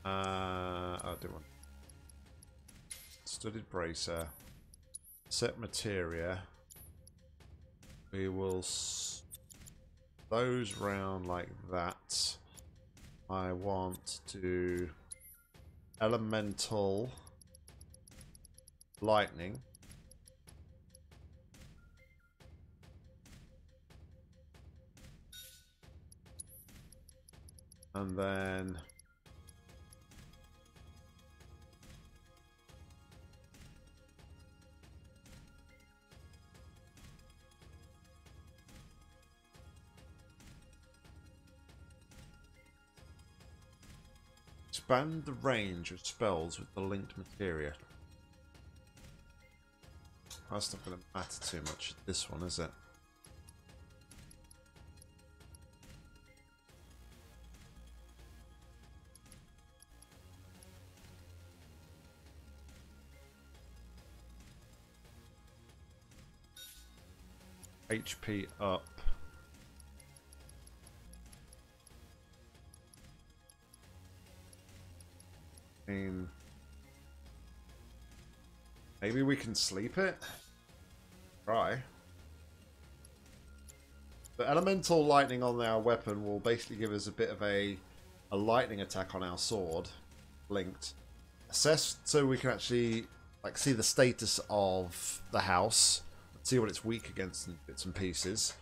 Uh, I do want studded bracer. Set materia. We will those round like that. I want to elemental lightning. And then Expand the range of spells with the linked materia. That's not going to matter too much, this one, is it? HP up. mean, maybe we can sleep it? Try. The elemental lightning on our weapon will basically give us a bit of a, a lightning attack on our sword, linked. Assess so we can actually like see the status of the house, see what it's weak against in bits and pieces.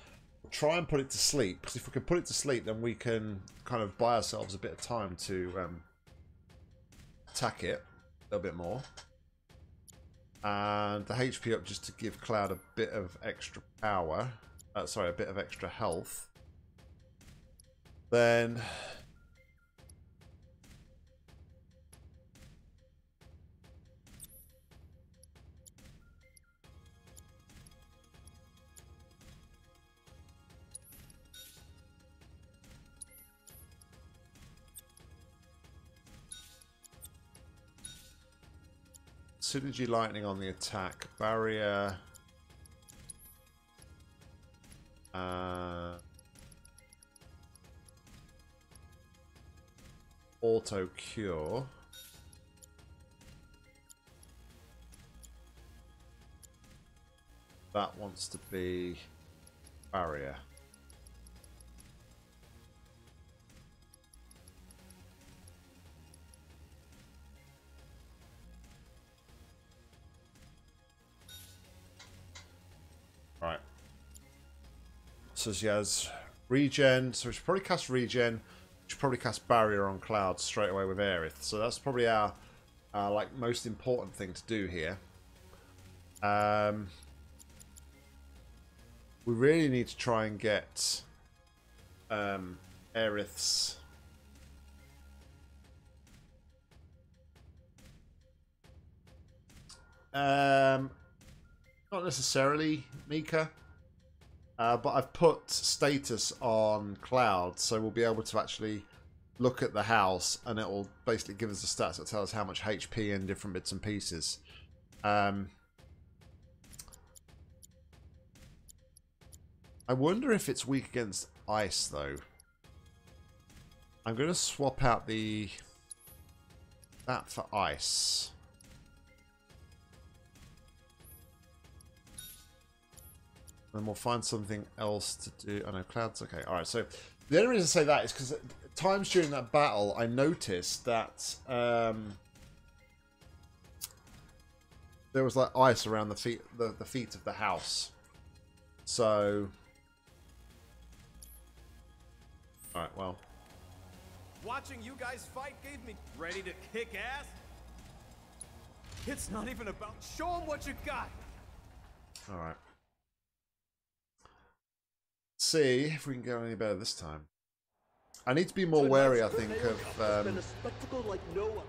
Try and put it to sleep, because if we can put it to sleep, then we can kind of buy ourselves a bit of time to um, attack it a little bit more. And the HP up just to give Cloud a bit of extra power. Uh, sorry, a bit of extra health. Then... Synergy lightning on the attack. Barrier. Uh, auto cure. That wants to be barrier. So she has regen. So we should probably cast regen. Should probably cast barrier on clouds straight away with Aerith. So that's probably our, our like most important thing to do here. Um, we really need to try and get um, Aerith's um, not necessarily Mika, uh, but I've put status on Cloud, so we'll be able to actually look at the house, and it will basically give us the stats that tell us how much HP and different bits and pieces. Um, I wonder if it's weak against ice, though. I'm going to swap out the... That for ice. Then we'll find something else to do. I know, clouds. Okay, alright. So the only reason I say that is because times during that battle, I noticed that um, there was like ice around the feet, the, the feet of the house. So, all right. Well, Watching you guys fight gave me ready to kick ass. It's not even about show them what you got. all right. See if we can go any better this time. I need to be more wary, I think, of. Um,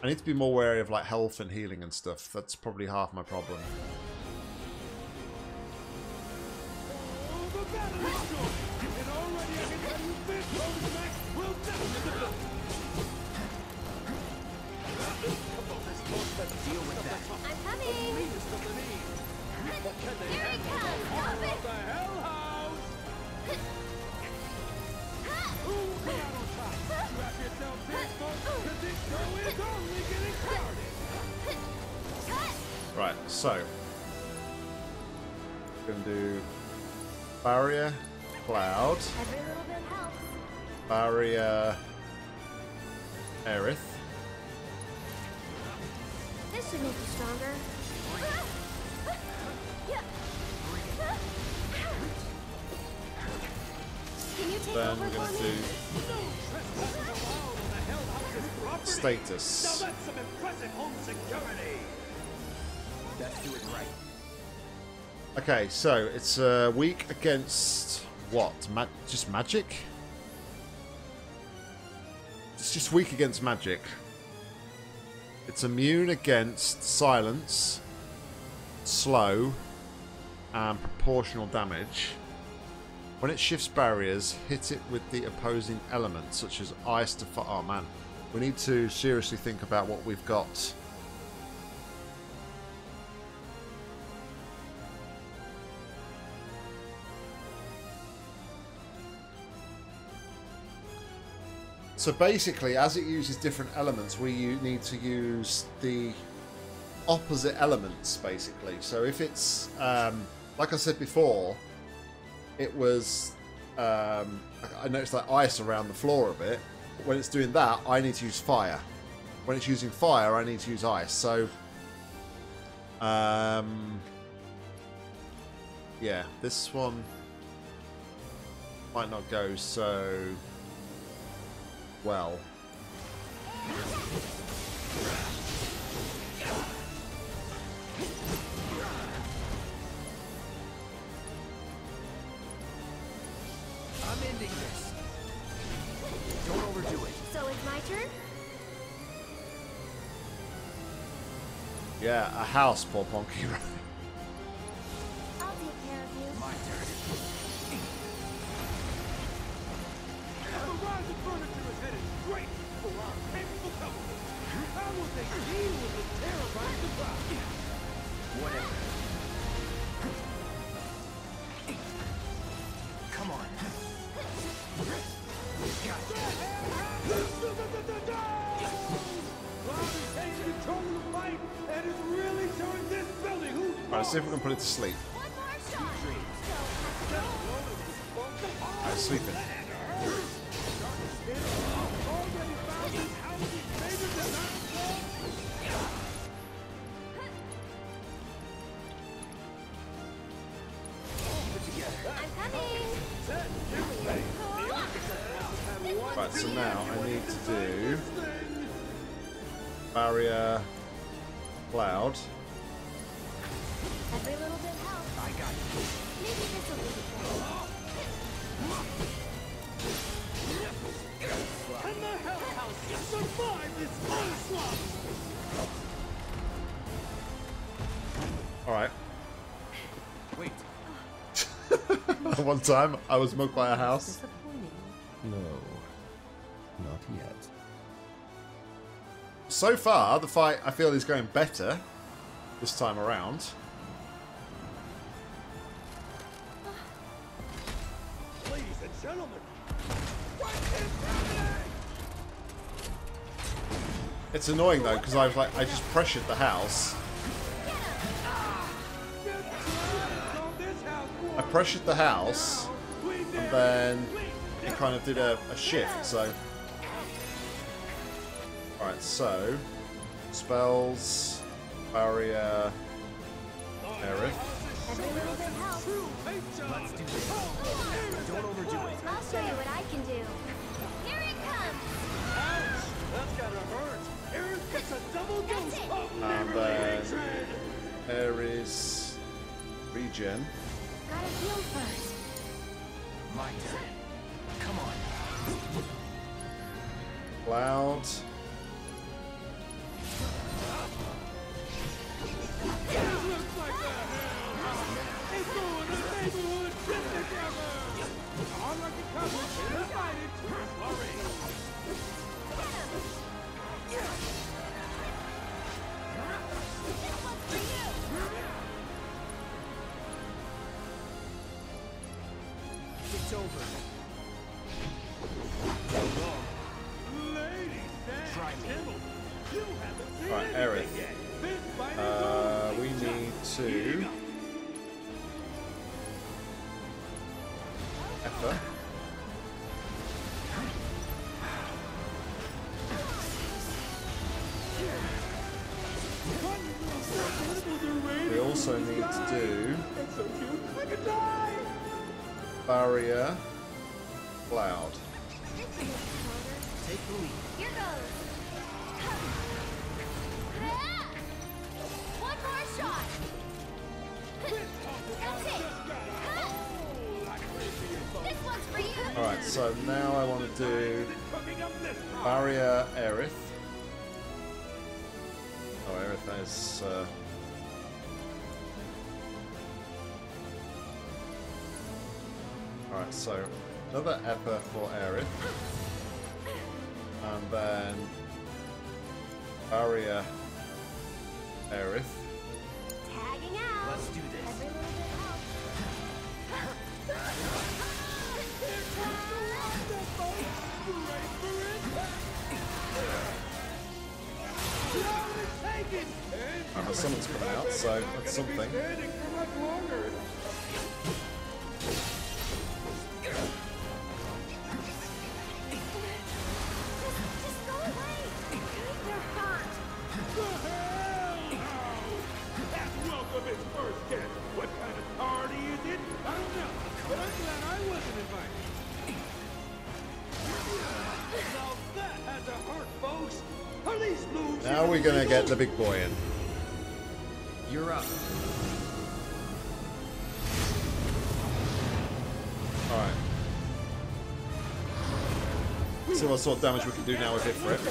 I need to be more wary of like health and healing and stuff. That's probably half my problem. Right, so we're gonna do barrier, cloud, Every little bit helps. barrier, Aerith, This should make you stronger. Can you take then we're gonna for me? do status. Let's do it right. Okay, so it's uh, weak against what? Ma- just magic? It's just weak against magic. It's immune against silence, slow, and proportional damage. When it shifts barriers, hit it with the opposing element, such as ice to. Oh man, we need to seriously think about what we've got. So basically, as it uses different elements, we need to use the opposite elements, basically. So if it's, um, like I said before, it was, um, I- noticed that ice around the floor a bit. When it's doing that, I need to use fire. When it's using fire, I need to use ice. So, um, yeah, this one might not go so well. I'm ending this. Don't overdo it. So it's my turn? Yeah, a house, poor Ponky. [laughs] I'll take care of you. My turn. The fight and is really showing this building who's Alright, let's see if we can put it to sleep. Alright, sleeping. One time I was mugged by a house. No, not yet. So far, the fight I feel is going better this time around. Ladies and gentlemen. It's annoying though because I was like I just pressured the house. Pressured the house and then it kind of did a, a shift. So, all right. So, spells, barrier, Aerith. I'll show you what I can do. Here it comes! And then is regen. Gotta heal first. My turn. Come on. Cloud. Barrier, cloud. Take the lead. Here goes. One more shot. That's it. This one's for you. Alright, so now I want to do barrier Aerith. Oh, Aerith is. Uh, Alright, so another Ether for Aerith. And then barrier Aerith. Tagging out. Let's do this. Every little bit helps. Uh, someone's coming out, so that's something. Gonna get the big boy in. You're up. Alright. See what sort of damage we can do now with Ifrit. for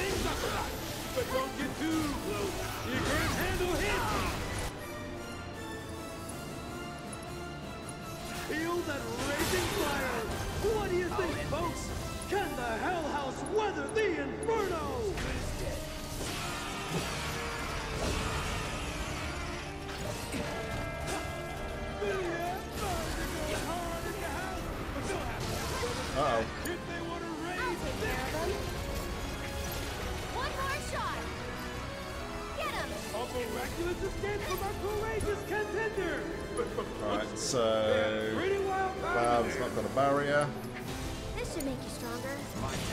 things up a lot, but don't get too close. You can't handle him. Feel that raging fire. What do you think, folks? Can the Hell House weather the inferno? Make you stronger.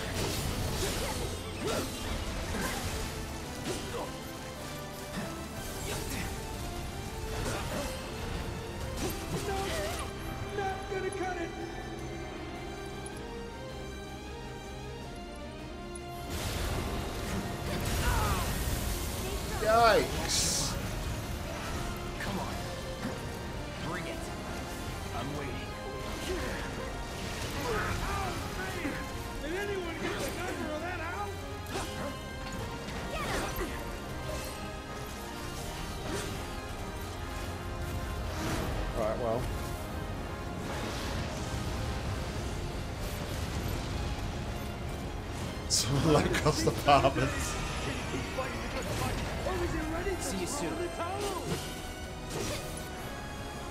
across the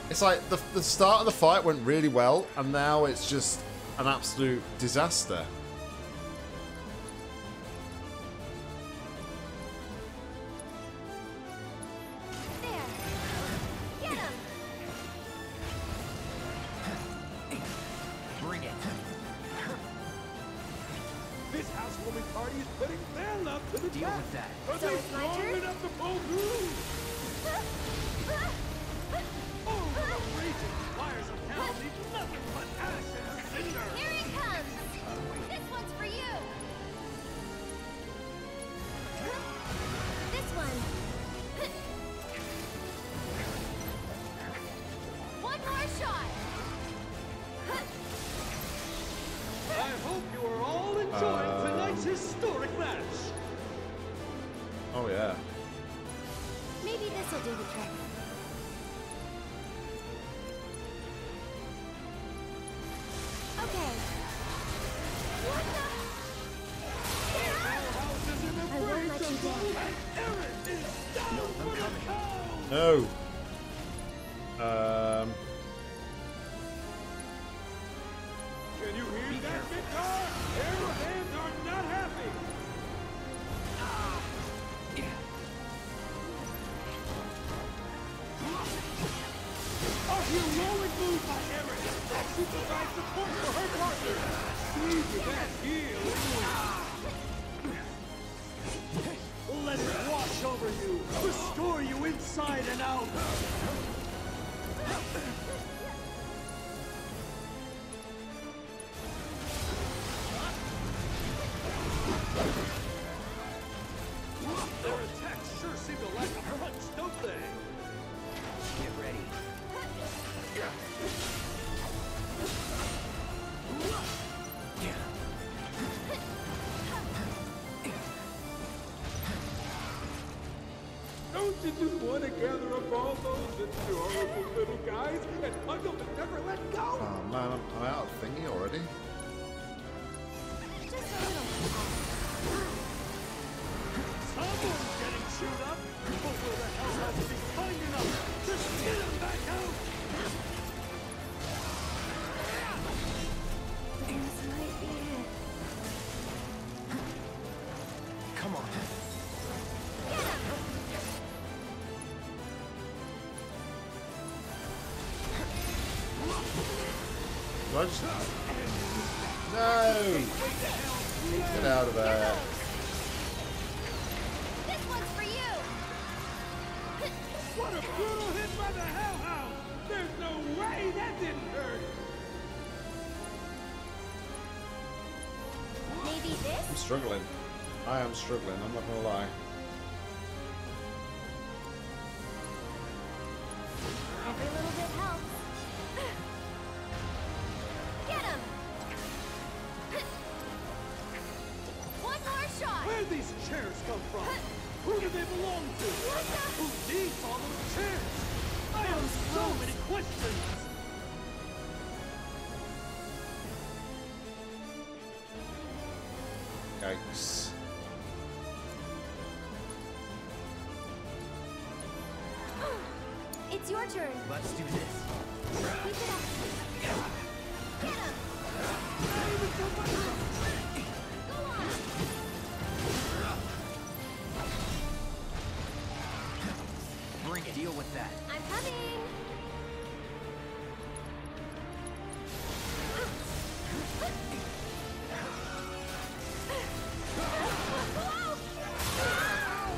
It's like the, the start of the fight went really well, and now it's just an absolute disaster. I just... No! Get out of there. come from? Who do they belong to? What the? Who needs all those chairs? I have so many questions! Yikes. [gasps] It's your turn. Let's do this.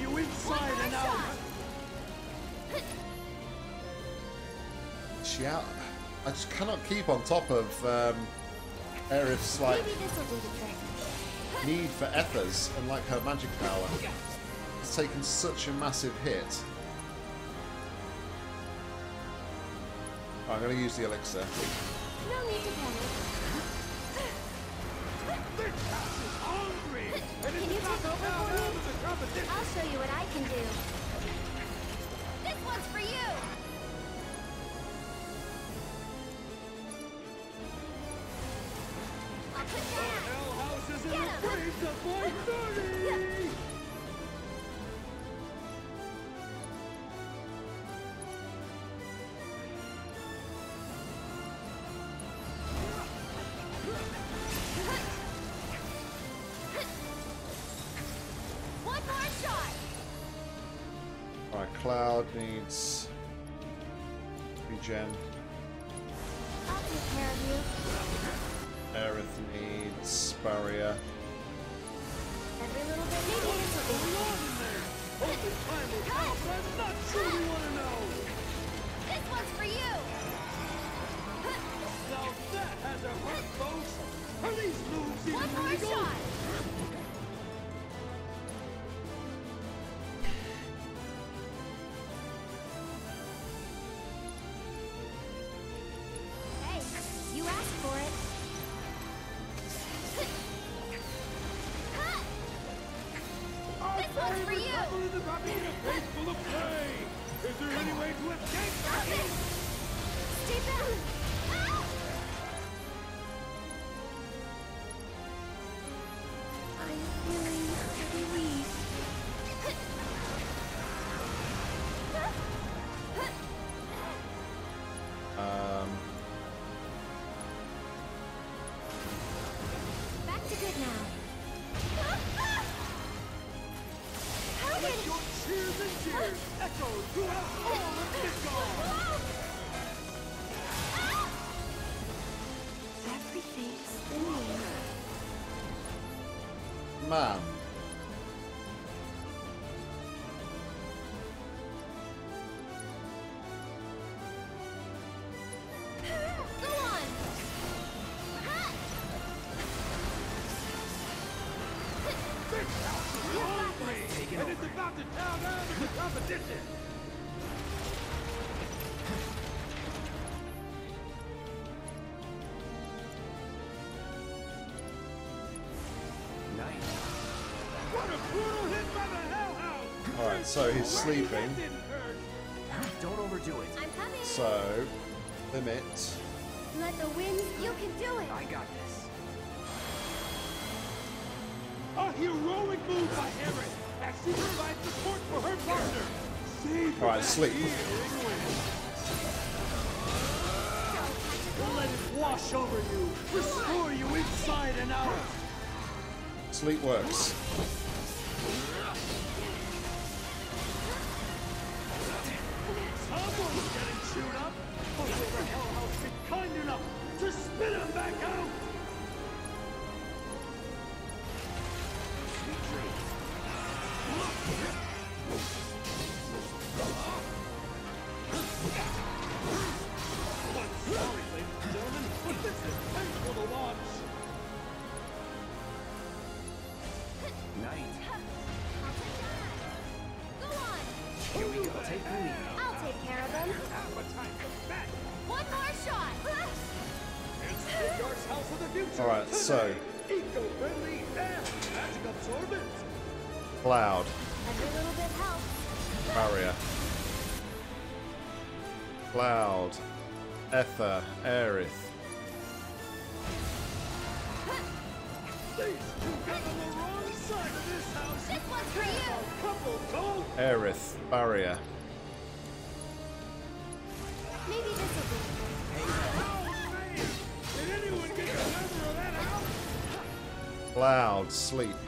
You inside and out! She out. I just cannot keep on top of um, Aerith's like need for ethers and like her magic power. It's taken such a massive hit. I'm going to use the elixir. No show you what I can do. This one's for you! I'll put that! The hell house is in the place of 130! [laughs] Cloud needs regen. I'll take care of you. Aerith needs barrier. Every little bit needs to Only time will tell, but I'm not sure you want to know! This one's for you! Now that has a hurt, folks! Are these moves even One more legal? shot! Is there man. Go so he's sleeping. That didn't! Don't overdo it. I'm coming! So, limit. Let the winds, you can do it! I got this. A heroic move by Aerith as she provides support for her partner! Save Alright, sleep. Let it wash over you, restore you inside and out! Sleep works. Cloud.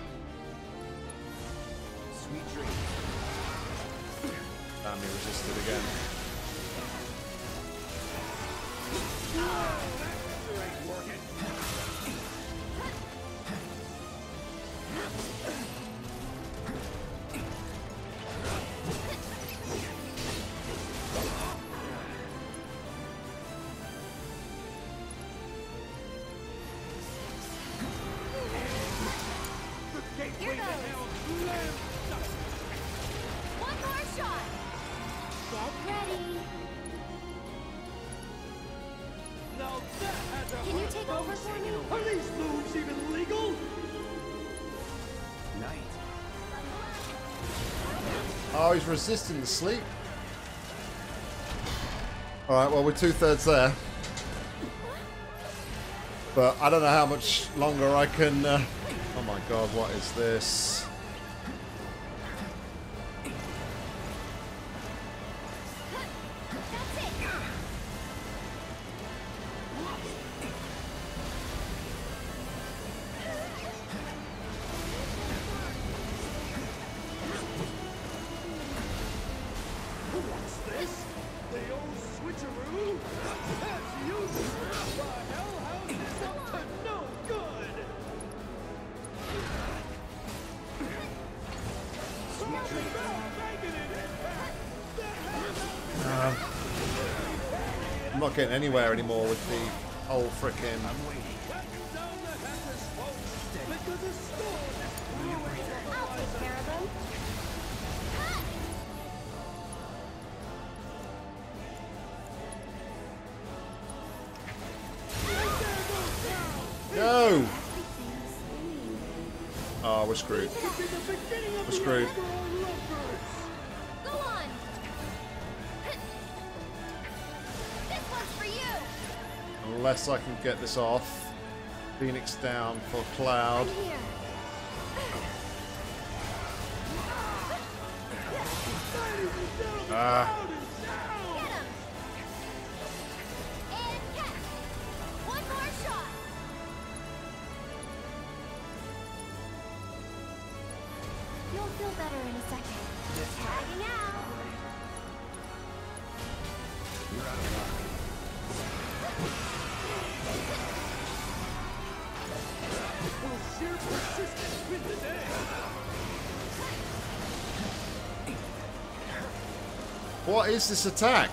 He's resisting the sleep. Alright, well, we're two thirds there. But I don't know how much longer I can. Uh... Oh my god, what is this? Old switcheroo? As usual, the Hell House is up to no good! I'm not getting anywhere anymore with the whole frickin' we're screwed. We're screwed. Go on. This one's for you. Unless I can get this off. Phoenix down for Cloud. Ah. Is this attack?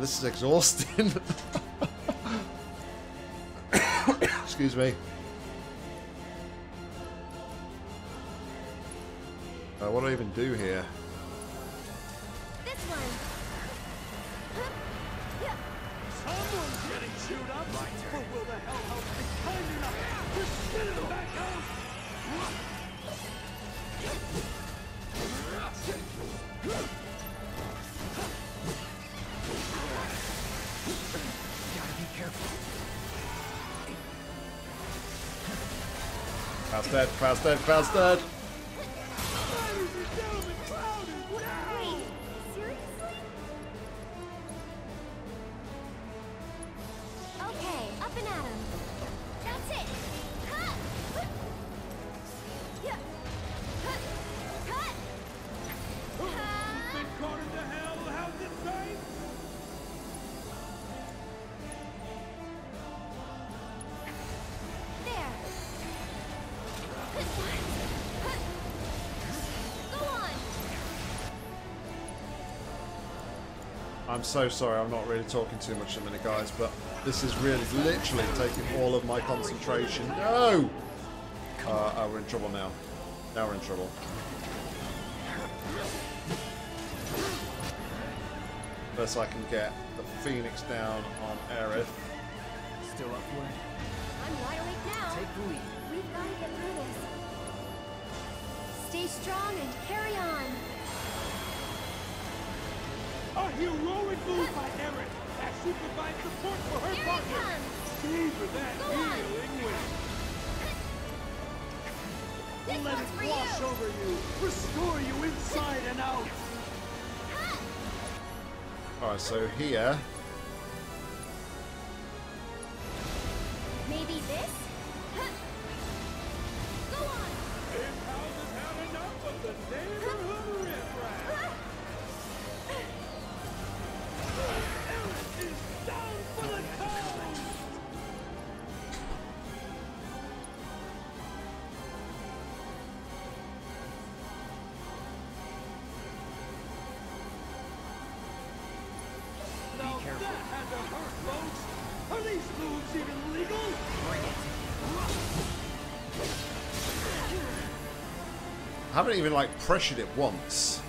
This is exhausting. Excuse me. Uh, what do I even do here? Cloud's dead, Cloud's I'm so sorry, I'm not really talking too much a minute, guys, but this is really literally taking all of my concentration. No! Uh, oh, we're in trouble now. Now we're in trouble. Unless I can get the Phoenix down on Aerith. Still up for it? I'm wide awake now. Take the lead. We've got to get through this. Stay strong and carry on. A heroic move by Aerith as she provides support for her Here partner. her that Go healing wind. Let it wash you. over you, restore you inside and out. Alright, so here I haven't even like pressured it once.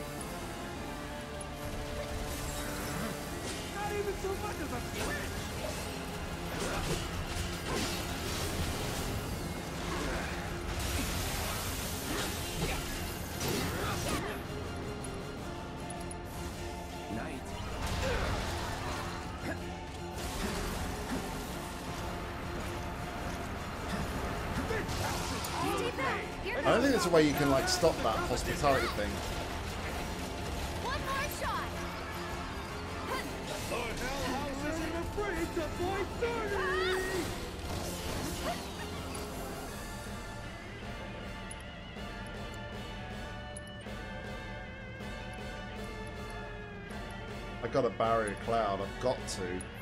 a way you can like stop that hospitality thing. I got a barrier cloud, I've got to.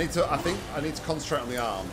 I need to. I think I need to concentrate on the arm.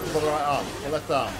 crippled the right arm, the left arm.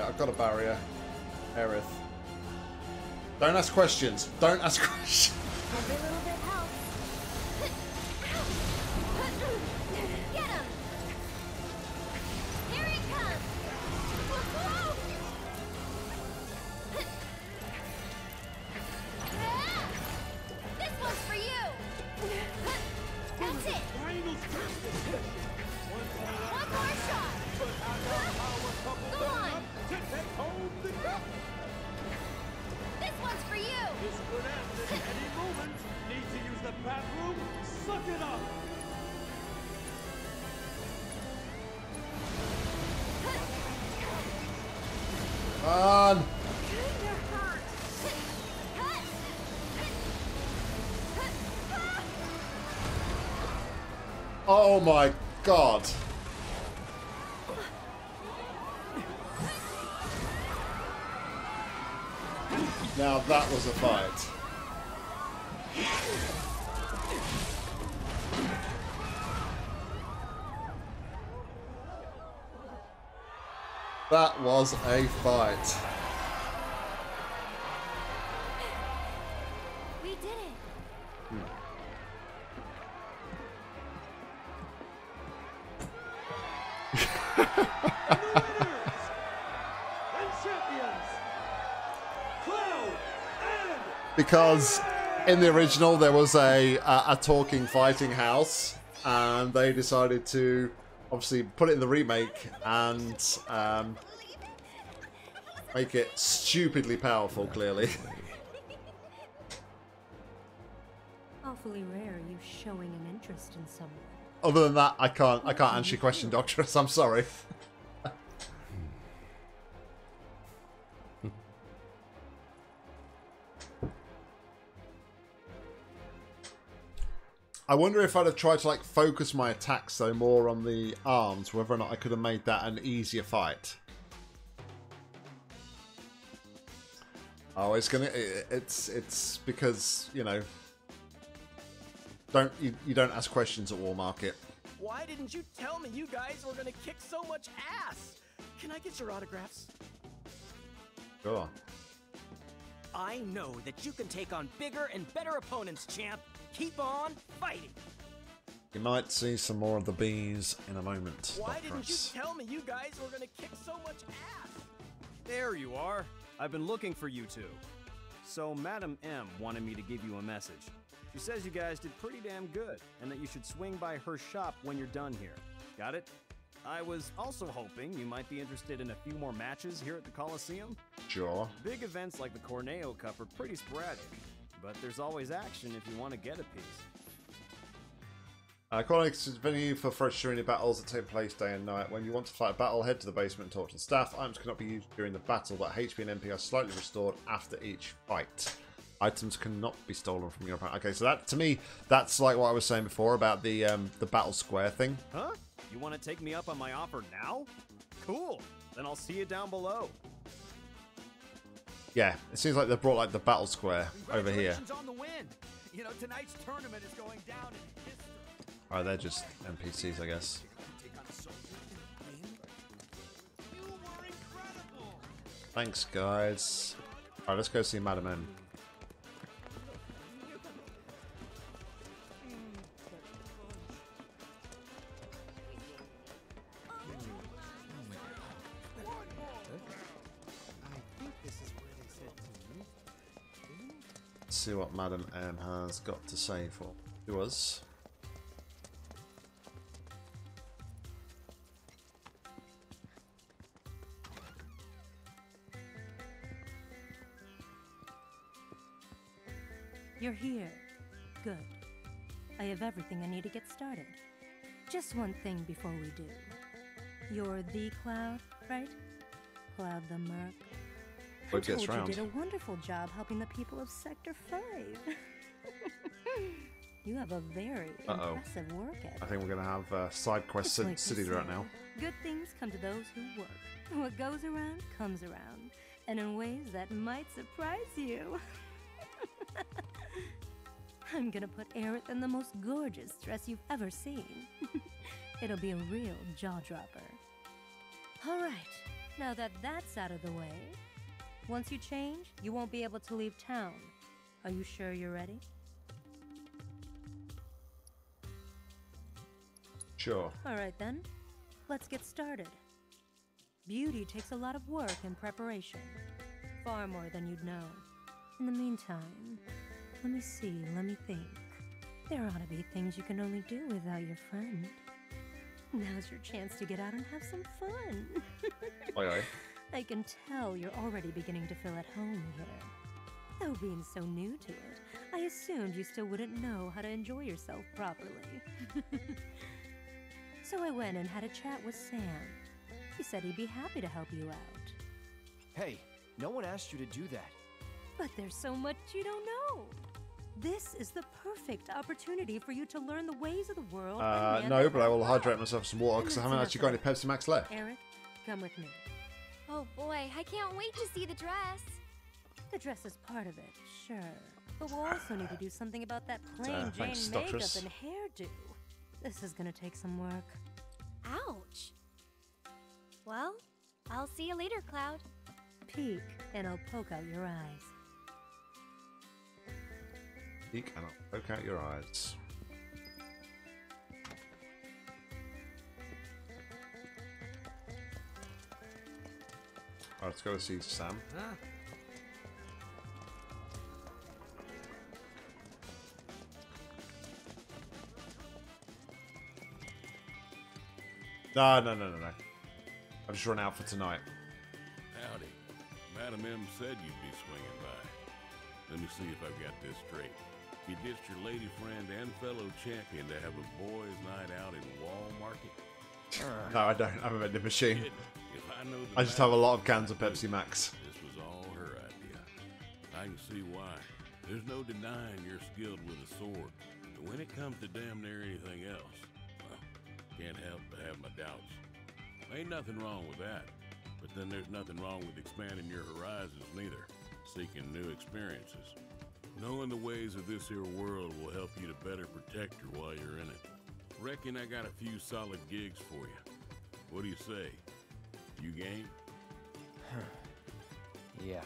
barrier. I've got a barrier. Aerith. Don't ask questions. Don't ask [laughs] questions. Oh my god. Now that was a fight. That was a fight. Because in the original there was a, a a talking fighting house and they decided to obviously put it in the remake and um, make it stupidly powerful clearly. [laughs] Awfully rare you showing an interest in someone. other than that i can't i can't answer your question doctoress [laughs] i'm sorry I wonder if I'd have tried to like focus my attacks though more on the arms, whether or not I could have made that an easier fight. Oh, it's gonna. It's it's because you know. Don't you, you don't ask questions at Wall Market. Why didn't you tell me you guys were gonna kick so much ass? Can I get your autographs? Sure. I know that you can take on bigger and better opponents, champ. Keep on fighting. You might see some more of the bees in a moment. Why didn't you tell me you guys were gonna kick so much ass? There you are. I've been looking for you two. So, Madam M wanted me to give you a message. She says you guys did pretty damn good, and that you should swing by her shop when you're done here. Got it? I was also hoping you might be interested in a few more matches here at the Coliseum. Sure. Big events like the Corneo Cup are pretty sporadic, but there's always action if you want to get a piece. Uh, Cornix is a venue for fresh arena battles that take place day and night. When you want to fight a battle, head to the basement and talk to the staff. Items cannot be used during the battle, but HP and MP are slightly restored after each fight. Items cannot be stolen from your opponent. Okay, so that to me, that's like what I was saying before about the um, the battle square thing. Huh? You want to take me up on my offer now? Cool. Then I'll see you down below. Yeah, it seems like they brought like the battle square over here. Congratulations on the win. You know, tonight's tournament is going down in history. Alright, they're just NPCs, I guess. Thanks, guys. Alright, let's go see Madam M. see what Madam M has got to say for to us. You're here. Good. I have everything I need to get started. Just one thing before we do. You're the Cloud, right? Cloud the Merc. I told round? you did a wonderful job helping the people of Sector 5. [laughs] you have a very Uh-oh. impressive work ethic. I think we're gonna have uh, side quests like city right now. Good things come to those who work. What goes around comes around, and in ways that might surprise you. [laughs] I'm gonna put Aerith in the most gorgeous dress you've ever seen. [laughs] It'll be a real jaw dropper. All right, now that that's out of the way, once you change, you won't be able to leave town. Are you sure you're ready? Sure. All right then, let's get started. Beauty takes a lot of work and preparation, far more than you'd know. In the meantime, let me see, let me think. There ought to be things you can only do without your friend. Now's your chance to get out and have some fun. [laughs] Oi, oi. I can tell you're already beginning to feel at home here. Though being so new to it, I assumed you still wouldn't know how to enjoy yourself properly. [laughs] so I went and had a chat with Sam. He said he'd be happy to help you out. Hey, no one asked you to do that. But there's so much you don't know. This is the perfect opportunity for you to learn the ways of the world. Uh, no, but I will hydrate myself some water because I haven't actually got any Pepsi Max left. Aerith, come with me. Oh boy, I can't wait to see the dress. The dress is part of it, sure. But we'll also need to do something about that plain Uh, Jane thanks, makeup and hairdo. This is gonna take some work. Ouch. Well, I'll see you later, Cloud. Peek, and I'll poke out your eyes. Peek and I'll poke out your eyes. Alright, let's go see Sam. No, no, no, no, no. I've just run out for tonight. Howdy. Madam M said you'd be swinging by. Let me see if I've got this straight. You ditched your lady friend and fellow champion to have a boys' night out in Wall Market? [laughs] No, I don't. I'm a vending machine. I just have a lot of cans of Pepsi Max. This was all her idea. I can see why. There's no denying you're skilled with a sword. But when it comes to damn near anything else, well, can't help but have my doubts. Ain't nothing wrong with that. But then there's nothing wrong with expanding your horizons neither. Seeking new experiences. Knowing the ways of this here world will help you to better protect her while you're in it. Reckon I got a few solid gigs for you. What do you say? You game? [sighs] Yeah,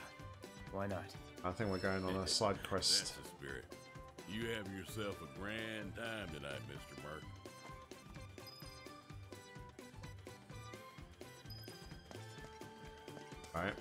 why not? I think we're going on a side That's quest. the spirit. You have yourself a grand time tonight, Mr. Merc. Alright.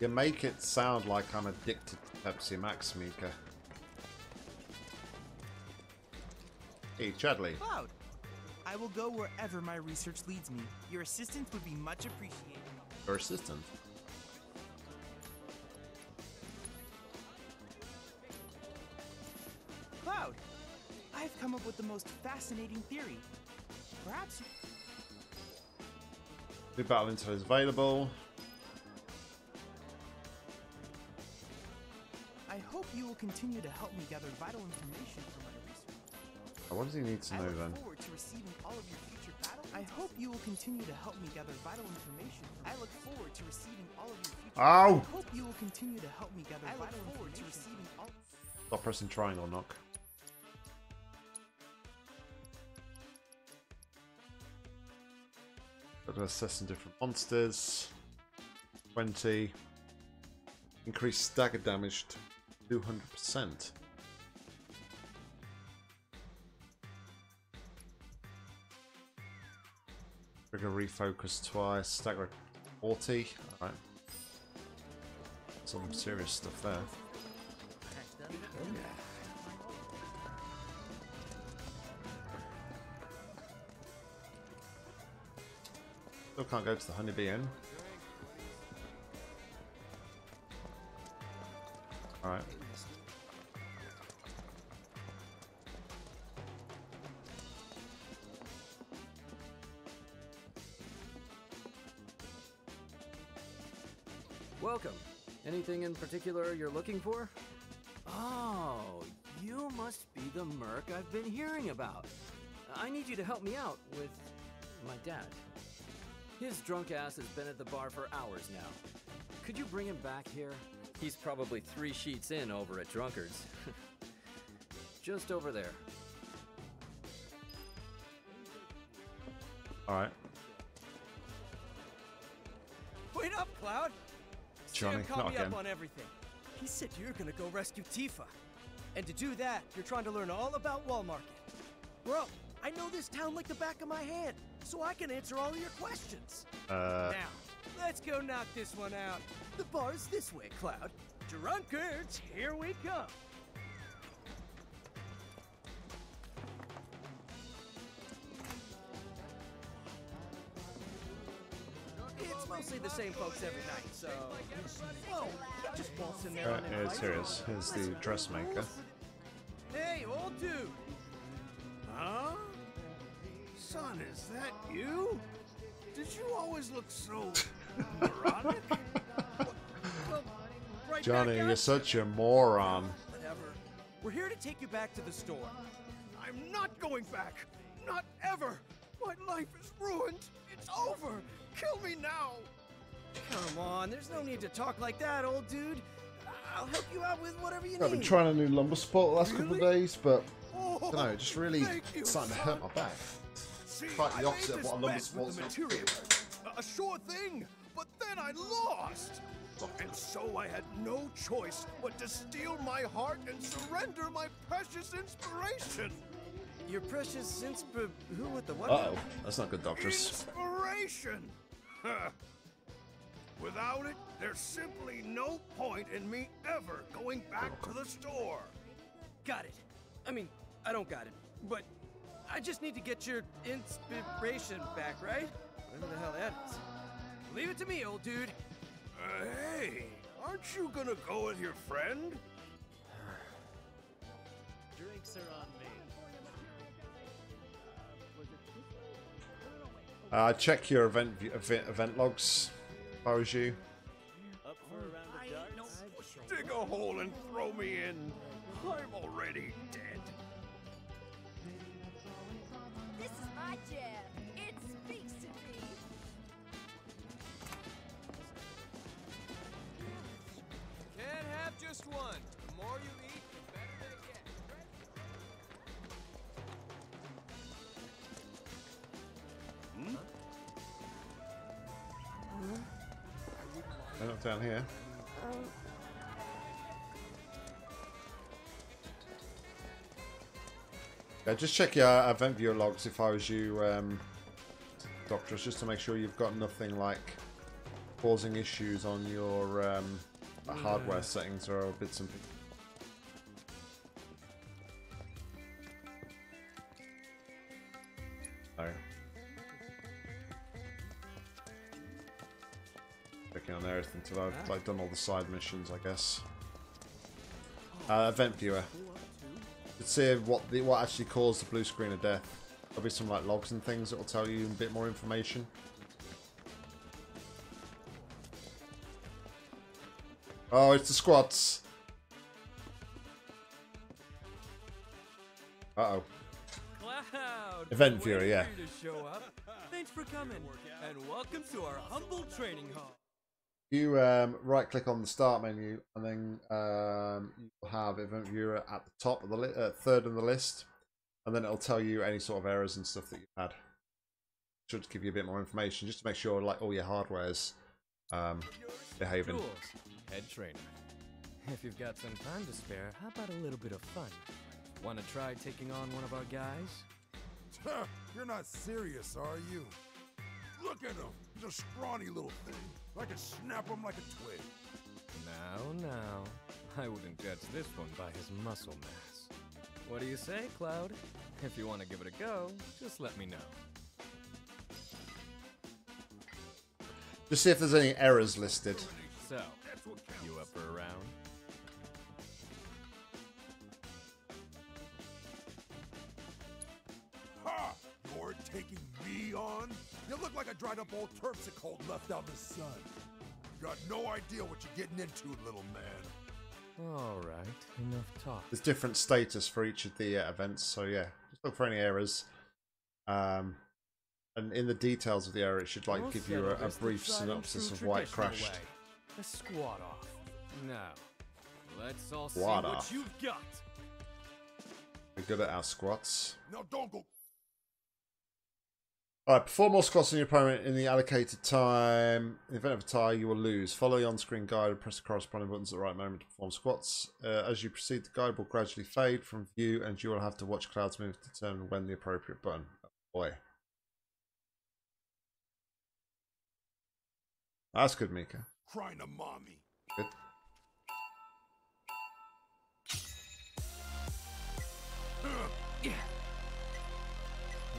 You make it sound like I'm addicted to Pepsi Max, Mika. Hey, Chadley. Cloud, I will go wherever my research leads me. Your assistance would be much appreciated. Your assistance? Cloud, I've come up with the most fascinating theory. Perhaps. New battle intel is available. Continue to help me gather vital information for my research. What does he need to I know look then? forward to receiving all of your future battles. I hope you will continue to help me gather vital information. I look forward to receiving all of your future. Ow! I hope you will continue to help me gather I look forward to receiving all. Stop pressing triangle knock. Got to assess some different monsters. 20. Increase stagger damage to 200%. Trigger refocus twice. Stagger 40. Alright. Some serious stuff there. Still can't go to the Honeybee Inn. Alright. Anything in particular you're looking for? Oh, you must be the merc I've been hearing about. I need you to help me out with my dad. His drunk ass has been at the bar for hours now. Could you bring him back here? He's probably three sheets in over at Drunkard's. [laughs] Just over there. Alright. Wait up, Cloud! Johnny, Sam caught me again. up on everything. He said you're gonna go rescue Tifa. And to do that, you're trying to learn all about Wall Market. Bro, I know this town like the back of my hand, so I can answer all of your questions. Uh, Now, let's go knock this one out. The bar's this way, Cloud. Drunkards, here we come. Mostly the same folks every night, so. Whoa, just waltz in there Uh, on here's, here is. The dressmaker. Hey, old dude! Huh? Son, is that you? Did you always look so moronic? Well, right Johnny, you're such a moron. Whatever. We're here to take you back to the store. I'm not going back. Not ever. My life is ruined. It's over. Kill me now. Come on, there's no need to talk like that, old dude. I'll help you out with whatever you I've been trying a new lumbar support the last couple of days, but I Oh, don't know, it just really thank you, starting to hurt my back. See, Quite the opposite of what a this lumber bet with support's the material. A- A sure thing, but then I lost. And so I had no choice but to steel my heart and surrender my precious inspiration. Your precious insp... Who with the what? Uh oh, that's not good, doctors. Inspiration! Huh. [laughs] Without it, there's simply no point in me ever going back to the store. Got it. I mean, I don't got it, but I just need to get your inspiration back, right? Whatever the hell that is. Leave it to me, old dude. Uh, hey, aren't you gonna go with your friend? [sighs] Drinks are on Uh, check your event, event event logs. If I was you. Up for a round of darts? Dig a hole and throw me in. I'm already dead. This is my jam. It speaks to me. Can't have just one. They're down here. Yeah, just check your event viewer logs if I was you, um, Doctors, just to make sure you've got nothing like causing issues on your um, hardware settings or bits and pieces. Until I've like done all the side missions, I guess. Uh, event viewer. Let's see what the what actually caused the blue screen of death. There'll be some like logs and things that will tell you a bit more information. Oh, it's the squats. Uh oh. Cloud! Event viewer, yeah. for you to show up. Thanks for coming, and welcome to our humble training hall. You um, right click on the start menu and then um, you'll have event viewer at the top of the li- uh, third on the list, and then it'll tell you any sort of errors and stuff that you've had. Should give you a bit more information just to make sure like all your hardware's um, behaving. Jules, head trainer. If you've got some time to spare, how about a little bit of fun? Want to try taking on one of our guys? You're not serious, are you? Look at him. He's a scrawny little thing. I can snap him like a twig. Now, now. I wouldn't judge this one by his muscle mass. What do you say, Cloud? If you want to give it a go, just let me know. Just see if there's any errors listed. So, you up for a round? Ha! You're taking me on? You look like a dried up old terpsichore left out in the sun. You got no idea what you're getting into, little man. Alright, enough talk. There's different status for each of the uh, events, so yeah, just look for any errors. Um, and in the details of the error, it should like We'll give you a, a brief synopsis of why it crashed. way. A squat off. Now, let's all see Squat what you've got. We're good at our squats. Now don't go. Alright, perform more squats than your opponent in the allocated time. In the event of a tie, you will lose. Follow the on-screen guide and press the corresponding buttons at the right moment to perform squats. Uh, as you proceed, the guide will gradually fade from view and you will have to watch Cloud's move to determine when the appropriate button. Oh boy. That's good, Mika. Crying to mommy. Good.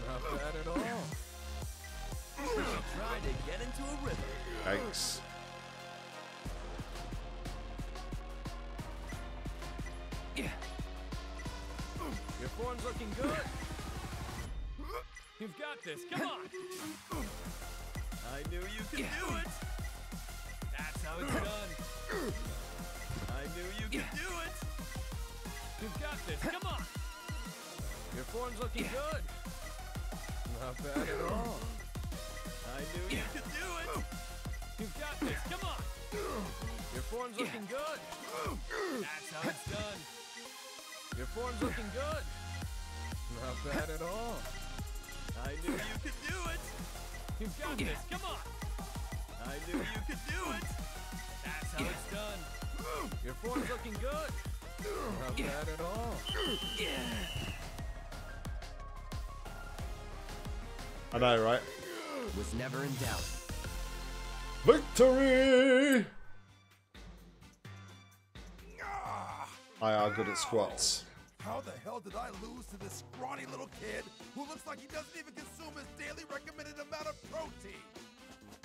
Not bad at all. Yikes. Your form's looking good. You've got this. Come on. I knew you could do it. That's how it's done. I knew you could do it. You've got this. Come on. Your form's looking good. Not bad at all. I knew you could do it. You've got this. Come on. Your form's looking good. That's how it's done. Your form's looking good. Not bad at all. I knew you could do it. You've got this. Come on. I knew you could do it. That's how it's done. Your form's looking good. Not bad at all. I know, right? Was never in doubt. Victory! I are good at squats. How the hell did I lose to this scrawny little kid who looks like he doesn't even consume his daily recommended amount of protein?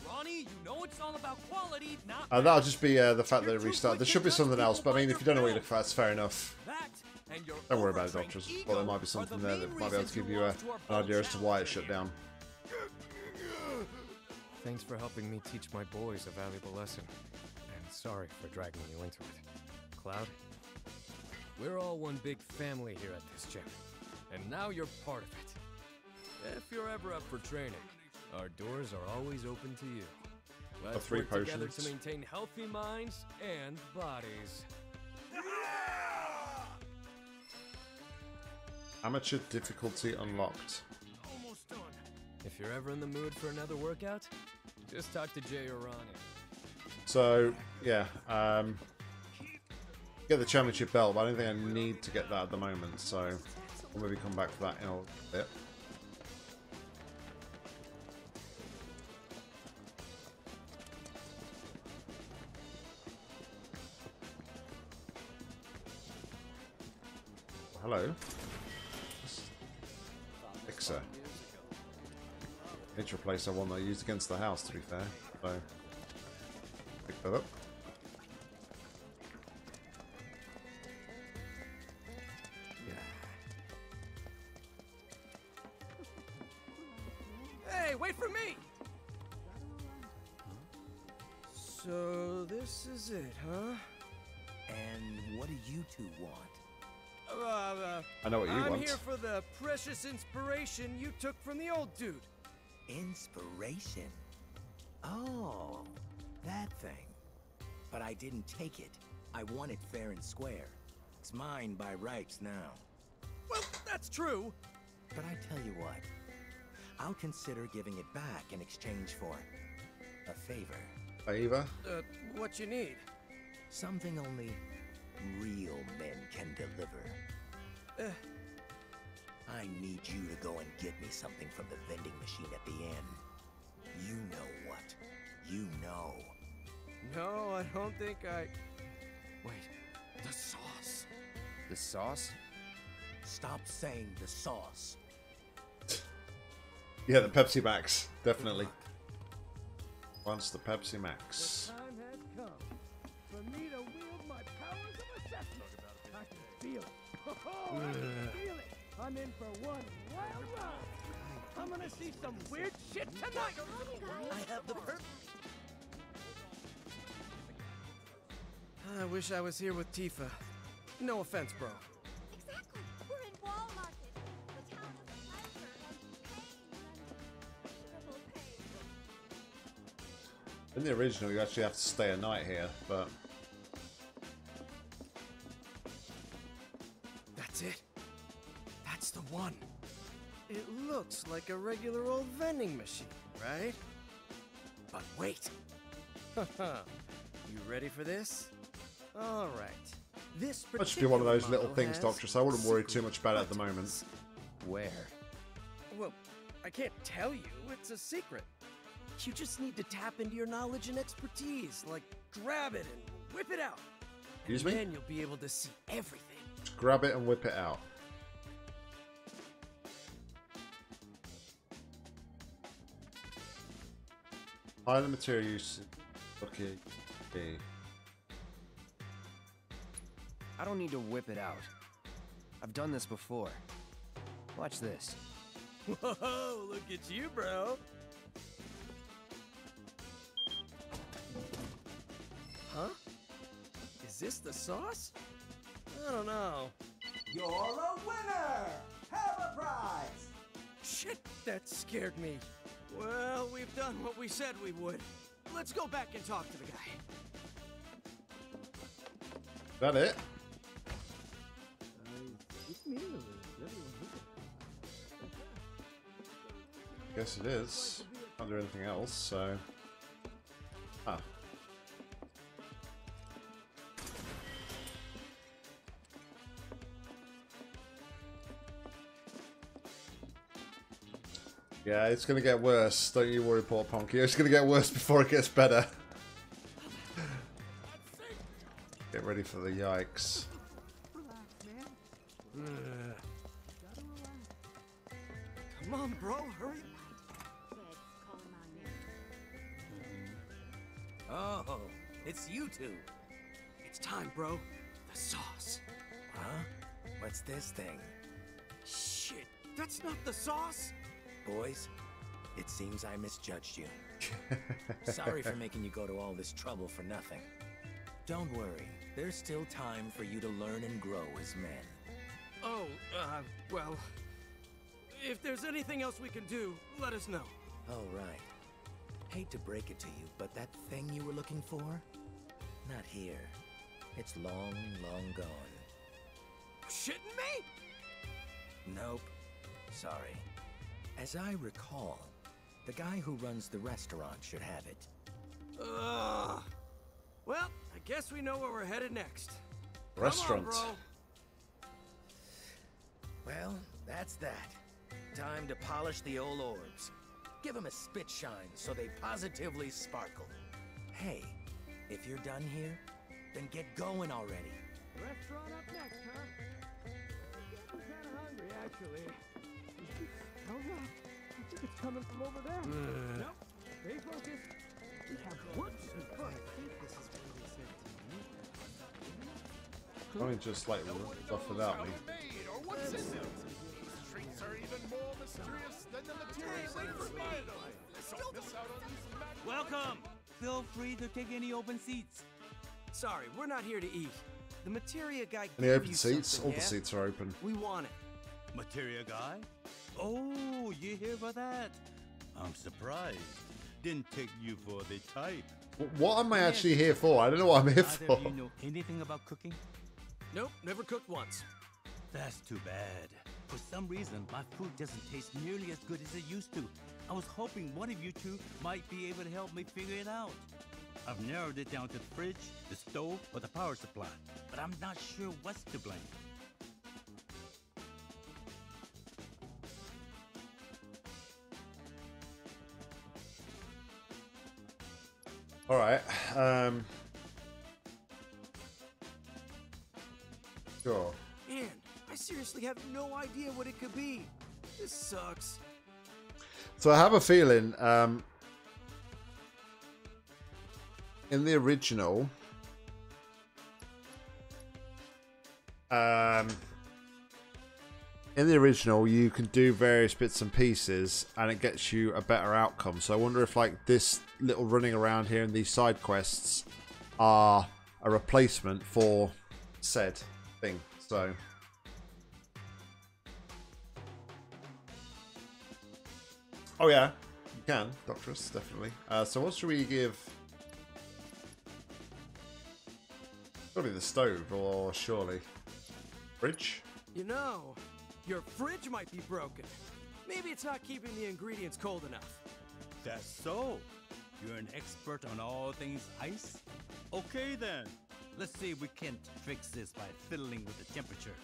Ronnie, you know it's all about quality, not Uh, that'll just be uh, the fact that it restarted. There should be something else, but I mean, if you don't know what you look for, that's fair enough. that. And Don't worry about it, doctors. Well, there might be something there that might be able to give you a, an idea as to why it shut down. Thanks for helping me teach my boys a valuable lesson. And sorry for dragging you into it. Cloud, we're all one big family here at this gym. And now you're part of it. If you're ever up for training, our doors are always open to you. Let's three work together to maintain healthy minds and bodies. Amateur difficulty unlocked. Almost done. If you're ever in the mood for another workout, just talk to Jay or Ronnie. So, yeah. Um, get the championship belt, but I don't think I need to get that at the moment, so we'll maybe come back to that in a bit. Hello. Fixer. Need to replace the one that I used against the house, to be fair. So, pick that up. Hey, wait for me! So this is it, huh? And what do you two want? Uh, uh, I know what you want. I'm here for the precious inspiration you took from the old dude. Inspiration? Oh, that thing. But I didn't take it. I want it fair and square. It's mine by rights now. Well, that's true. But I tell you what, I'll consider giving it back in exchange for a favor. Favor? Uh, what you need? Something only real men can deliver. Uh, I need you to go and get me something from the vending machine at the inn. You know what? You know. no, I don't think I. Wait, the sauce. The sauce? Stop saying the sauce. Yeah, the Pepsi Max, definitely. Once the Pepsi Max. time I'm in for one wild ride. I'm gonna see some weird shit tonight. I have the perfect. I wish I was here with Tifa. No offense, bro. Exactly. We're in Wall Market, the town of pleasure and unimaginable pain. In the original, you actually have to stay a night here, but one. It looks like a regular old vending machine, right? But wait. [laughs] you ready for this? All right. This that should be one of those little things, Doctor, so I wouldn't worry too much about it at the moment. Where? Well, I can't tell you. It's a secret. You just need to tap into your knowledge and expertise. Like, grab it and whip it out. Excuse and me? Then you'll be able to see everything. Just grab it and whip it out. Higher material use. Okay. okay. I don't need to whip it out. I've done this before. Watch this. [laughs] Whoa, look at you, bro. Huh? Is this the sauce? I don't know. You're a winner! Have a prize! Shit, that scared me. Well, we've done what we said we would. Let's go back and talk to the guy. That it? Guess it is. Can't do anything else, so. Ah. Yeah, it's gonna get worse. Don't you worry, poor Ponky. It's gonna get worse before it gets better. Get ready for the yikes. Come on, bro, hurry. Oh, it's you two. It's time, bro. The sauce. Huh? What's this thing? Shit, that's not the sauce. Boys, it seems I misjudged you. [laughs] Sorry for making you go to all this trouble for nothing. Don't worry, there's still time for you to learn and grow as men. Oh, uh, well. If there's anything else we can do, let us know. All right. Hate to break it to you, but that thing you were looking for? Not here. It's long, long gone. Shitting me? Nope. Sorry. As I recall, the guy who runs the restaurant should have it. Ugh. Well, I guess we know where we're headed next. Restaurant. Come on, bro. Well, that's that. Time to polish the old orbs. Give them a spit shine so they positively sparkle. Hey, if you're done here, then get going already. Restaurant up next, huh? I'm kinda hungry, actually. Hold on. I think it's coming from over there. Mm. Nope. Stay focused. We have whoops and foot. Let me just like rough it out me. Or what's in them? These treats are even more mysterious than the materials they provide. Don't miss out on these Welcome! Feel free to take any open seats. Sorry, we're not here to eat. The materia guy Any gave open you seats? something, All the yeah? seats are open. We want it. Materia guy? Oh, you here for that? I'm surprised. Didn't take you for the type. What am I actually here for? I don't know what I'm here Either for. of you know anything about cooking? Nope, never cooked once. That's too bad. For some reason, my food doesn't taste nearly as good as it used to. I was hoping one of you two might be able to help me figure it out. I've narrowed it down to the fridge, the stove, or the power supply, but I'm not sure what's to blame. All right. Um. Sure. Man, I seriously have no idea what it could be. This sucks. So I have a feeling, um, in the original, um, in the original, you can do various bits and pieces, and it gets you a better outcome. So I wonder if, like, this little running around here and these side quests are a replacement for said thing. So. Oh yeah, you can, Doctorus, definitely. Uh, so what should we give? Probably the stove, or surely fridge. You know, your fridge might be broken. Maybe it's not keeping the ingredients cold enough. That's so. You're an expert on all things ice? Okay then. Let's see if we can't fix this by fiddling with the temperature.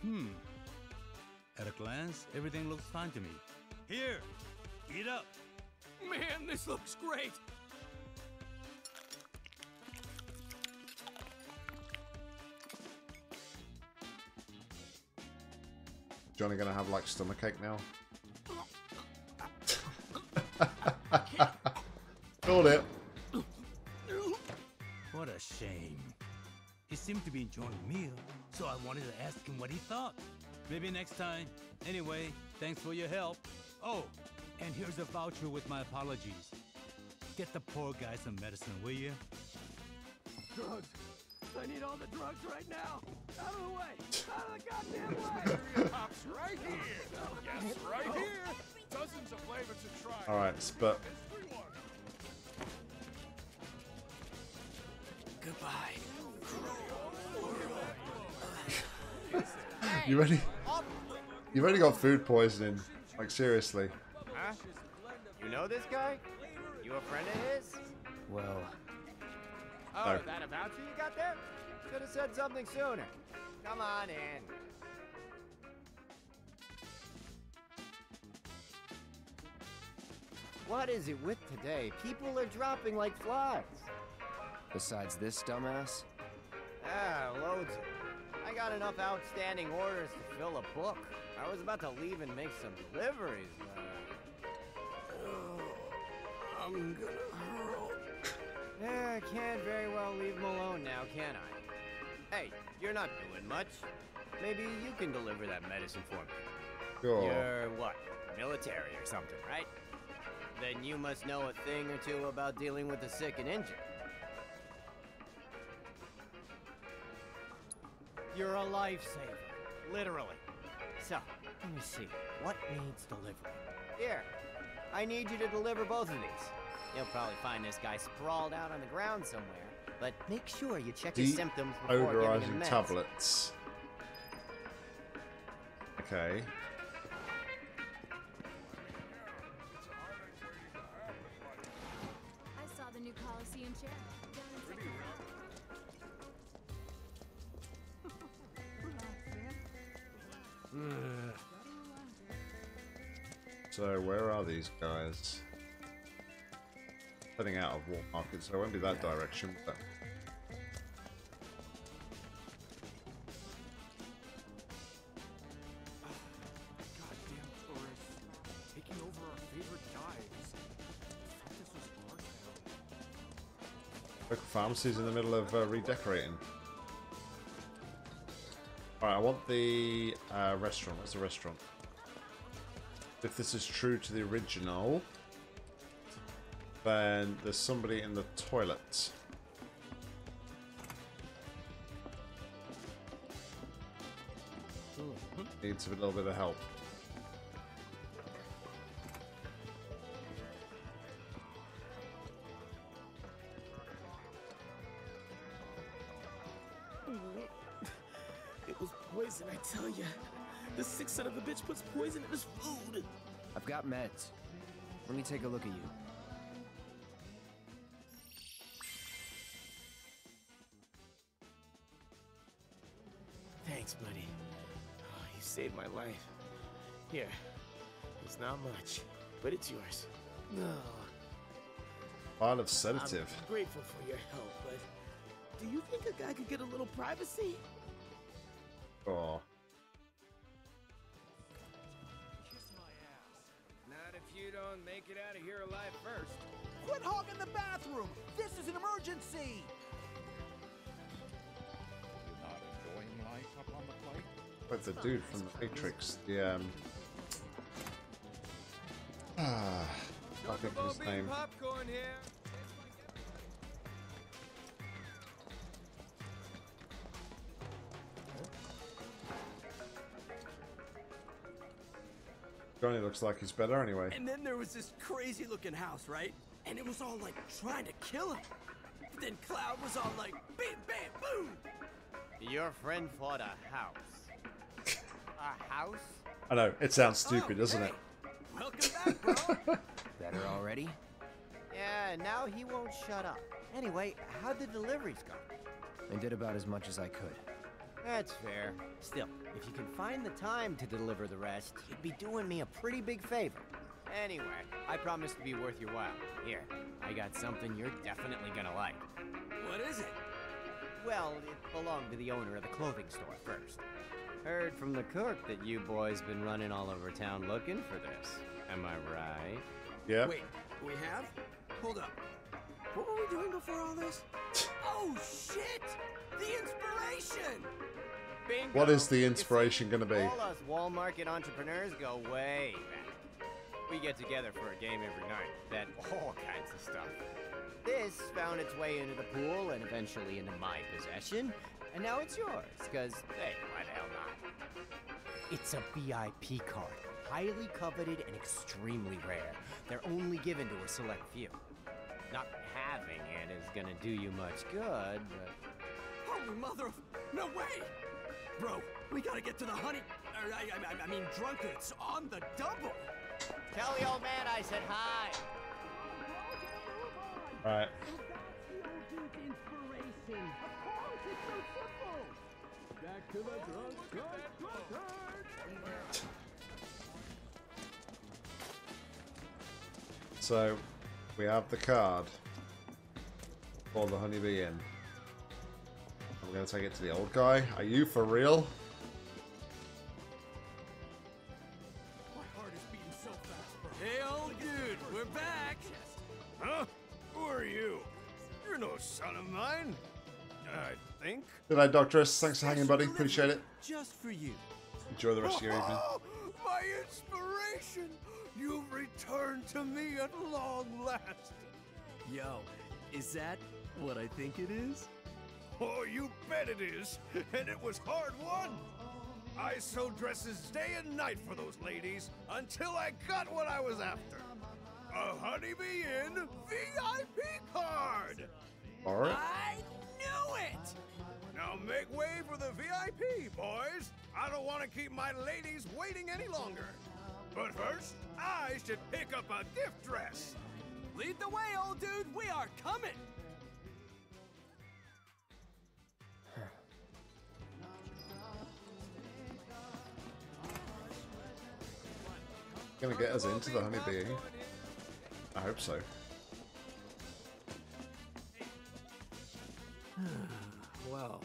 Hmm. At a glance, everything looks fine to me. Here, eat up. Man, this looks great. Johnny gonna have like stomachache now? Hold it. What a shame. He seemed to be enjoying the meal, so I wanted to ask him what he thought. Maybe next time. Anyway, thanks for your help. Oh, and here's a voucher with my apologies. Get the poor guy some medicine, will you? Drugs. I need all the drugs right now. Out of the way. Out of the goddamn way. [laughs] Pops right here. Yes, right here. Dozens of flavors to try. All right, but Goodbye. [laughs] you ready? You've only got food poisoning. Like seriously. Huh? You know this guy? You a friend of his? Well, Oh, No. is that a voucher you got there? Should have said something sooner. Come on in. What is it with today? People are dropping like flies. besides this dumbass, Ah, loads. I got enough outstanding orders to fill a book. I was about to leave and make some deliveries. Uh, [sighs] I'm gonna hurl. yeah, Eh, I can't very well leave him alone now, can I? Hey, you're not doing much. Maybe you can deliver that medicine for me. Sure. You're what? Military or something, right? Then you must know a thing or two about dealing with the sick and injured. You're a lifesaver, literally. So, let me see. What needs delivering? Here, I need you to deliver both of these. You'll probably find this guy sprawled out on the ground somewhere, but make sure you check his symptoms before giving him meds. tablets. Okay. I saw the new Coliseum chair. Down in second So where are these guys? Heading out of Wall Market, so it won't be that direction. But Goddamn tourists. Taking over our favorite dives. I thought this was our town. local pharmacy's in the middle of uh, redecorating. Alright, I want the uh, restaurant. Where's the restaurant? If this is true to the original, then there's somebody in the toilet. Mm-hmm. Needs a little bit of help. It was poison, I tell ya. The sick son of a bitch puts poison in his food. I've got meds. Let me take a look at you. Thanks, buddy. Oh, you saved my life. Here. It's not much, but it's yours. Oh. No. Vial of sedative. I'm grateful for your help, but do you think a guy could get a little privacy? Oh. Not if you don't make it out of here alive first. Quit hogging the bathroom! This is an emergency! Enjoying life the plate? Like the dude from the Matrix, the um. Ah, I think his name. popcorn here. Johnny looks like he's better anyway. And then there was this crazy looking house, right? And it was all like trying to kill him. Then Cloud was all like, bam, bam, boom. Your friend fought a house. a house? I know it sounds oh, stupid, doesn't it? Welcome back, bro. [laughs] Better already? Yeah, now he won't shut up. Anyway, how'd the deliveries go? I did about as much as I could. That's fair. Still, if you can find the time to deliver the rest, you'd be doing me a pretty big favor. Anyway, I promise to be worth your while. Here, I got something you're definitely gonna like. What is it? Well, it belonged to the owner of the clothing store first. Heard from the cook that you boys been running all over town looking for this. Am I right? Yeah. Wait, We have? Hold up. What were we doing before all this? [laughs] oh, shit! The inspiration! Bingo. What is the inspiration going to be? All us wall market entrepreneurs go way back. We get together for a game every night, bet all kinds of stuff. This found its way into the pool and eventually into my possession, and now it's yours, because, hey, why the hell not? It's a VIP card, highly coveted and extremely rare. They're only given to a select few. Not having it is gonna do you much good, but Holy mother of... No way! Bro, we gotta get to the honey... Or, I, I, I mean, drunkards on the double! Tell the old man I said hi! Right. So, we have the card for the honeybee inn. I'm going to take it to the old guy. Are you for real? No of mine. I think. Good night, Doctoress. Thanks for hanging, buddy. Appreciate it. Just for you. Enjoy the rest of your evening. [laughs] My inspiration! You've returned to me at long last. Yo, is that what I think it is? Oh, you bet it is. And it was hard won. I sewed dresses day and night for those ladies until I got what I was after. A Honeybee Inn VIP card! Alright. I knew it! Now make way for the VIP, boys. I don't want to keep my ladies waiting any longer. But first, I should pick up a gift dress. Lead the way, old dude. We are coming. Gonna get us into the honeybee. I hope so. [sighs] well,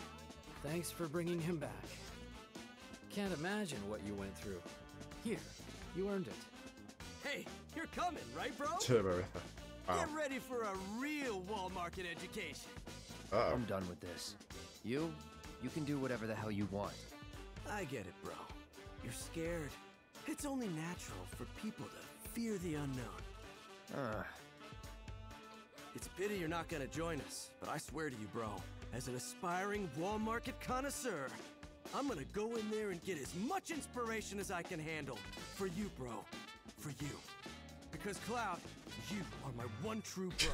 thanks for bringing him back. Can't imagine what you went through. Here, you earned it. Hey, you're coming, right, bro? Turbo Ripper. Wow. Get ready for a real wall market education. Uh-oh. I'm done with this. You, you can do whatever the hell you want. I get it, bro. You're scared. It's only natural for people to fear the unknown. Uh, It's a pity you're not gonna join us, but I swear to you, bro, as an aspiring wall market connoisseur, I'm gonna go in there and get as much inspiration as I can handle. For you, bro. For you. Because, Cloud, you are my one true bro.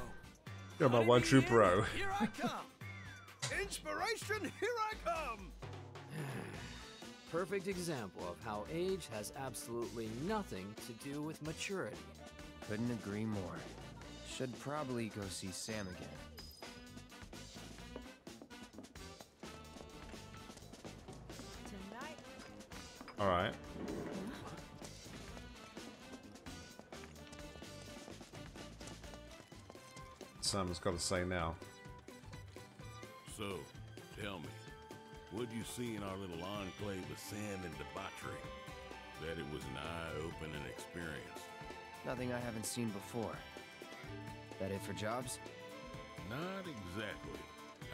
You're my one true bro. Here I [laughs] come! Inspiration, here I come! [sighs] Perfect example of how age has absolutely nothing to do with maturity. couldn't agree more. Should probably go see Sam again. Alright. Sam's got to say now. So, tell me, what'd you see in our little enclave of sin and debauchery? That it was an eye-opening experience. Nothing I haven't seen before. That it for jobs? Not exactly.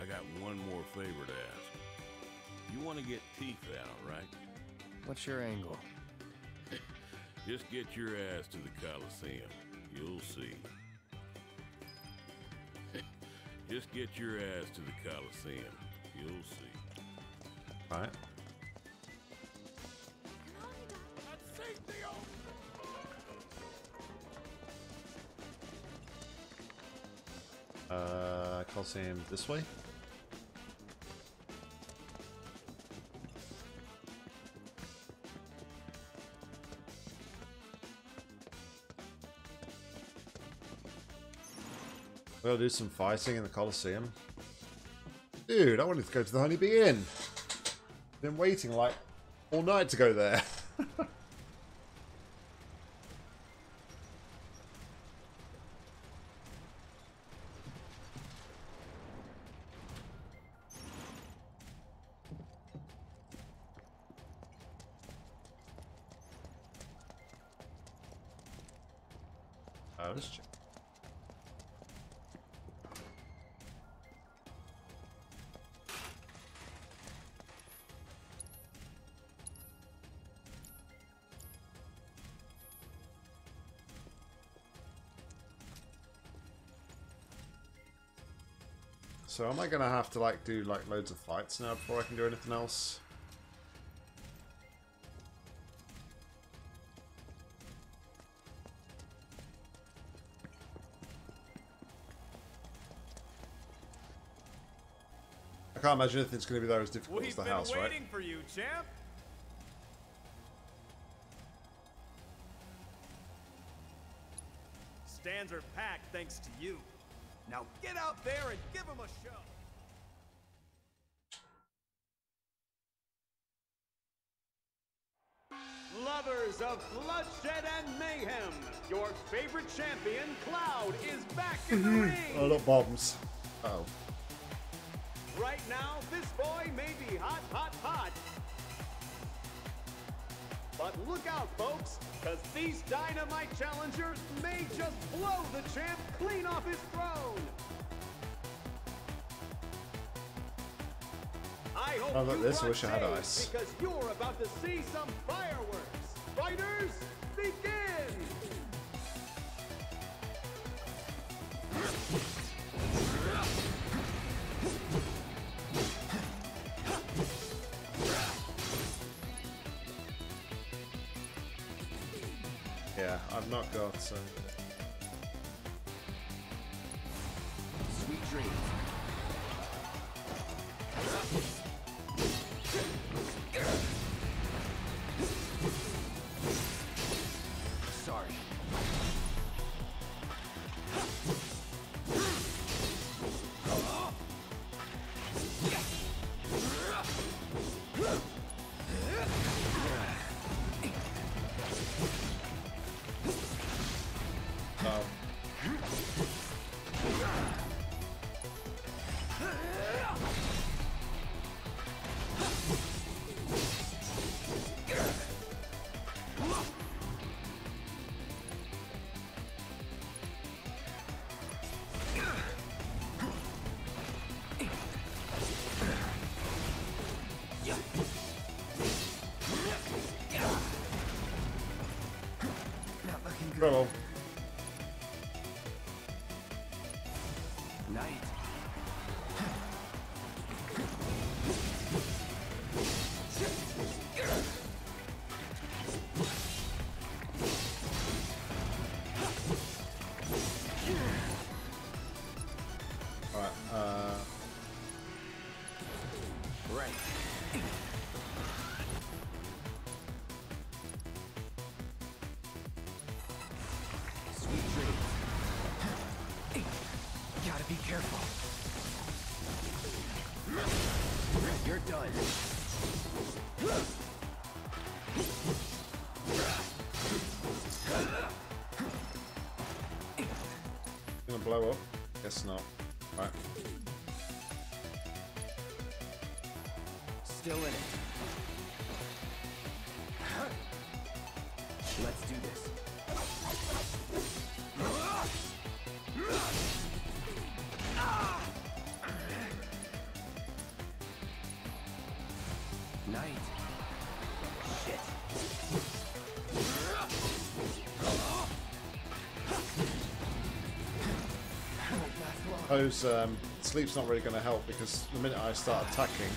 I got one more favor to ask. You want to get Tifa out, right? What's your angle? [laughs] Just get your ass to the Coliseum. You'll see. [laughs] Just get your ass to the Coliseum. You'll see. Alright. Uh, this way? We'll do some fighting in the Coliseum. Dude, I wanted to go to the Honeybee Inn. Been waiting like all night to go there. [laughs] So am I gonna have to like do like loads of fights now before I can do anything else? I can't imagine anything's going to be there as difficult We've as the been house, right? waiting for you, champ. Stands are packed thanks to you. Now get out there and give them a show. Lovers of bloodshed and mayhem, your favorite champion, Cloud, is back in the mm-hmm. ring. oh, not bombs. Oh. Right now, this boy may be hot, hot, hot. But look out, folks, because these dynamite challengers may just blow the champ clean off his throne. I hope Oh, look, this, wish I had ice. Because you're about to see some fireworks. Fighters, begin! Not blow up? Guess not. Suppose um, sleep's not really going to help because the minute I start attacking,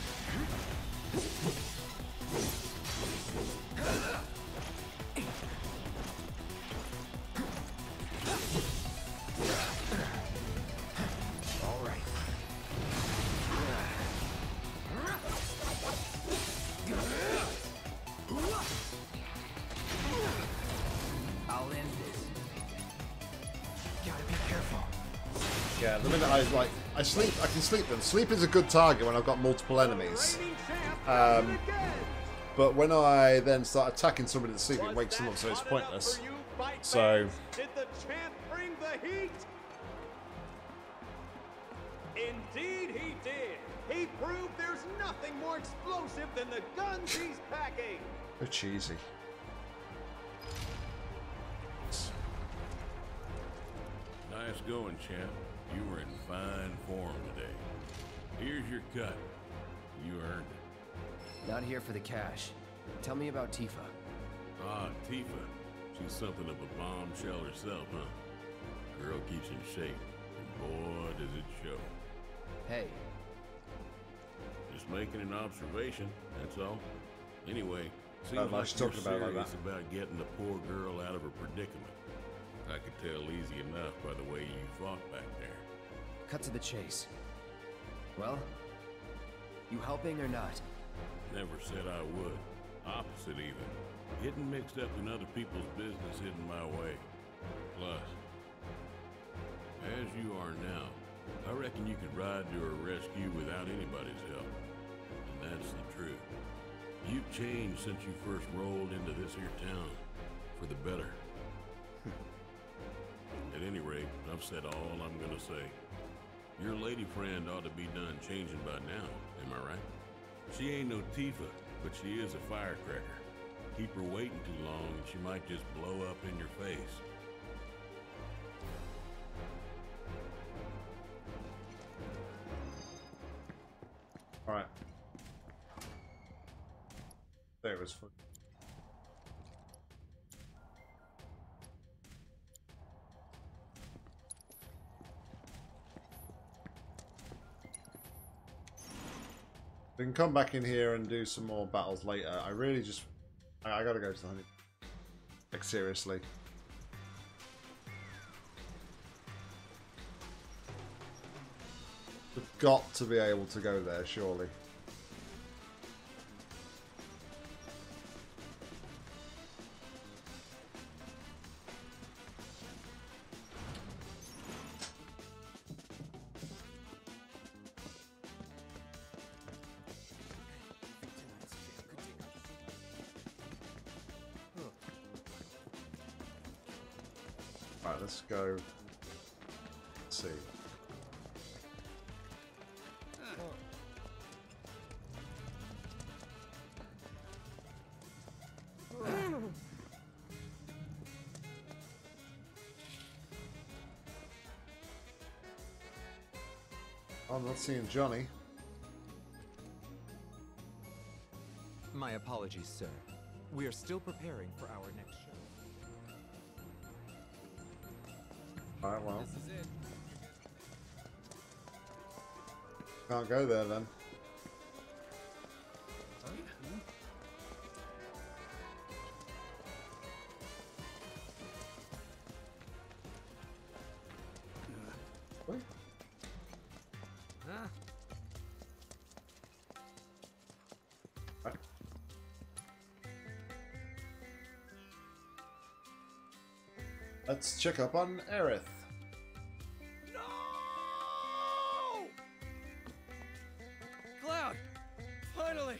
I like I sleep, I can sleep them. Sleep is a good target when I've got multiple enemies. Um, but when I then start attacking somebody that's sleeping, it wakes them up, so it's pointless. So your cut. You earned it. Not here for the cash. Tell me about Tifa. Ah, Tifa. She's something of a bombshell herself, huh? Girl keeps in shape, and boy, does it show. Hey, Just making an observation, that's all. Anyway, seems Not like you're talking about it like serious about getting the poor girl out of her predicament. I could tell easy enough by the way you fought back there. cut to the chase. Well, you helping or not? Never said I would. Opposite even. Getting mixed up in other people's business isn't my way. Plus, as you are now, I reckon you could ride to a rescue without anybody's help. And that's the truth. You've changed since you first rolled into this here town. For the better. [laughs] At any rate, I've said all I'm gonna say. Your lady friend ought to be done changing by now, am I right? She ain't no Tifa, but she is a firecracker. Keep her waiting too long and she might just blow up in your face. Alright. There was. We can come back in here and do some more battles later. I really just... I, I gotta go to the honey. Like, seriously. We've got to be able to go there, surely. Not seeing Johnny. My apologies, sir. We are still preparing for our next show. Alright, well. This is it. Can't go there then. Check up on Aerith. No! Cloud! Finally!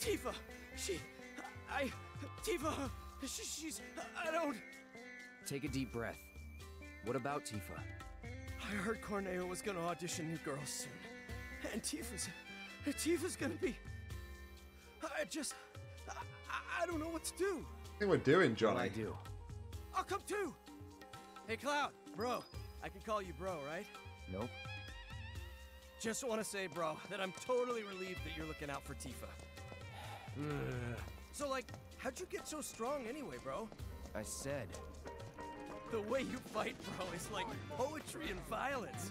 Tifa! She. I. Tifa! She, she's. I don't. Take a deep breath. What about Tifa? I heard Corneo was gonna audition new girls soon. And Tifa's. Tifa's gonna be. I just. I, I- I don't know what to do. I think we're doing Johnny. I do. I'll come too! Hey, Cloud! Bro, I can call you bro, right? Nope. Just want to say, bro, that I'm totally relieved that you're looking out for Tifa. [sighs] so, like, how'd you get so strong anyway, bro? I said. The way you fight, bro, is like poetry and violence.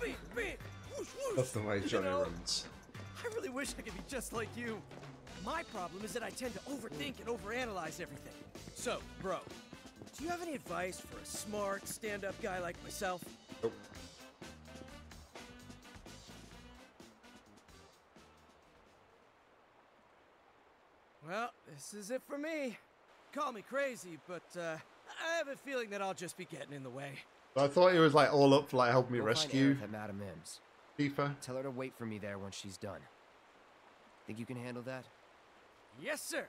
Beat, beat, whoosh, whoosh. That's the way you Johnny know? runs. I really wish I could be just like you. My problem is that I tend to overthink and overanalyze everything. So, bro, do you have any advice for a smart, stand-up guy like myself? Nope. Well, this is it for me. Call me crazy, but uh, I have a feeling that I'll just be getting in the way. I thought he was like all up for like helping me Go find rescue Aerith at Madame M's. Tifa. Tell her to wait for me there once she's done. Think you can handle that? Yes, sir.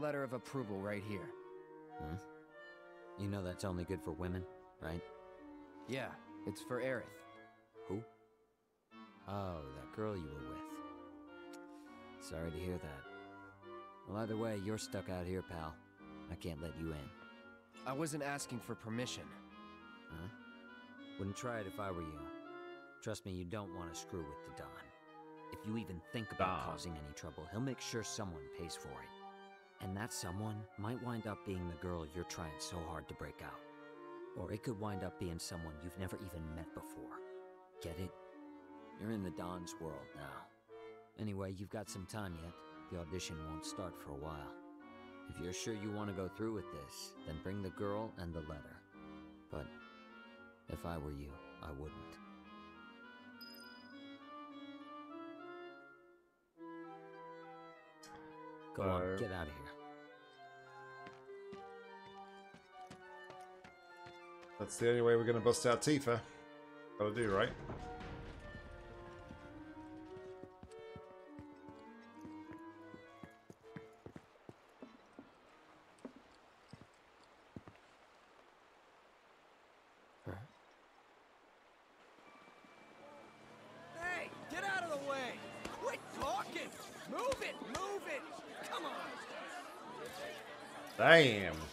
Letter of approval right here. Huh? You know that's only good for women, right? Yeah, it's for Aerith. Who? Oh, that girl you were with. Sorry to hear that. Well, either way, you're stuck out here, pal. I can't let you in. I wasn't asking for permission. Huh? Wouldn't try it if I were you. Trust me, you don't want to screw with the Don. If you even think about Don. causing any trouble, he'll make sure someone pays for it. And that someone might wind up being the girl you're trying so hard to break out. Or it could wind up being someone you've never even met before. Get it? You're in the Don's world now. Anyway, you've got some time yet. The audition won't start for a while. If you're sure you want to go through with this, then bring the girl and the letter. But if I were you, I wouldn't. Go on, get out of here. That's the only way we're going to bust out Tifa. Gotta do, right? Damn.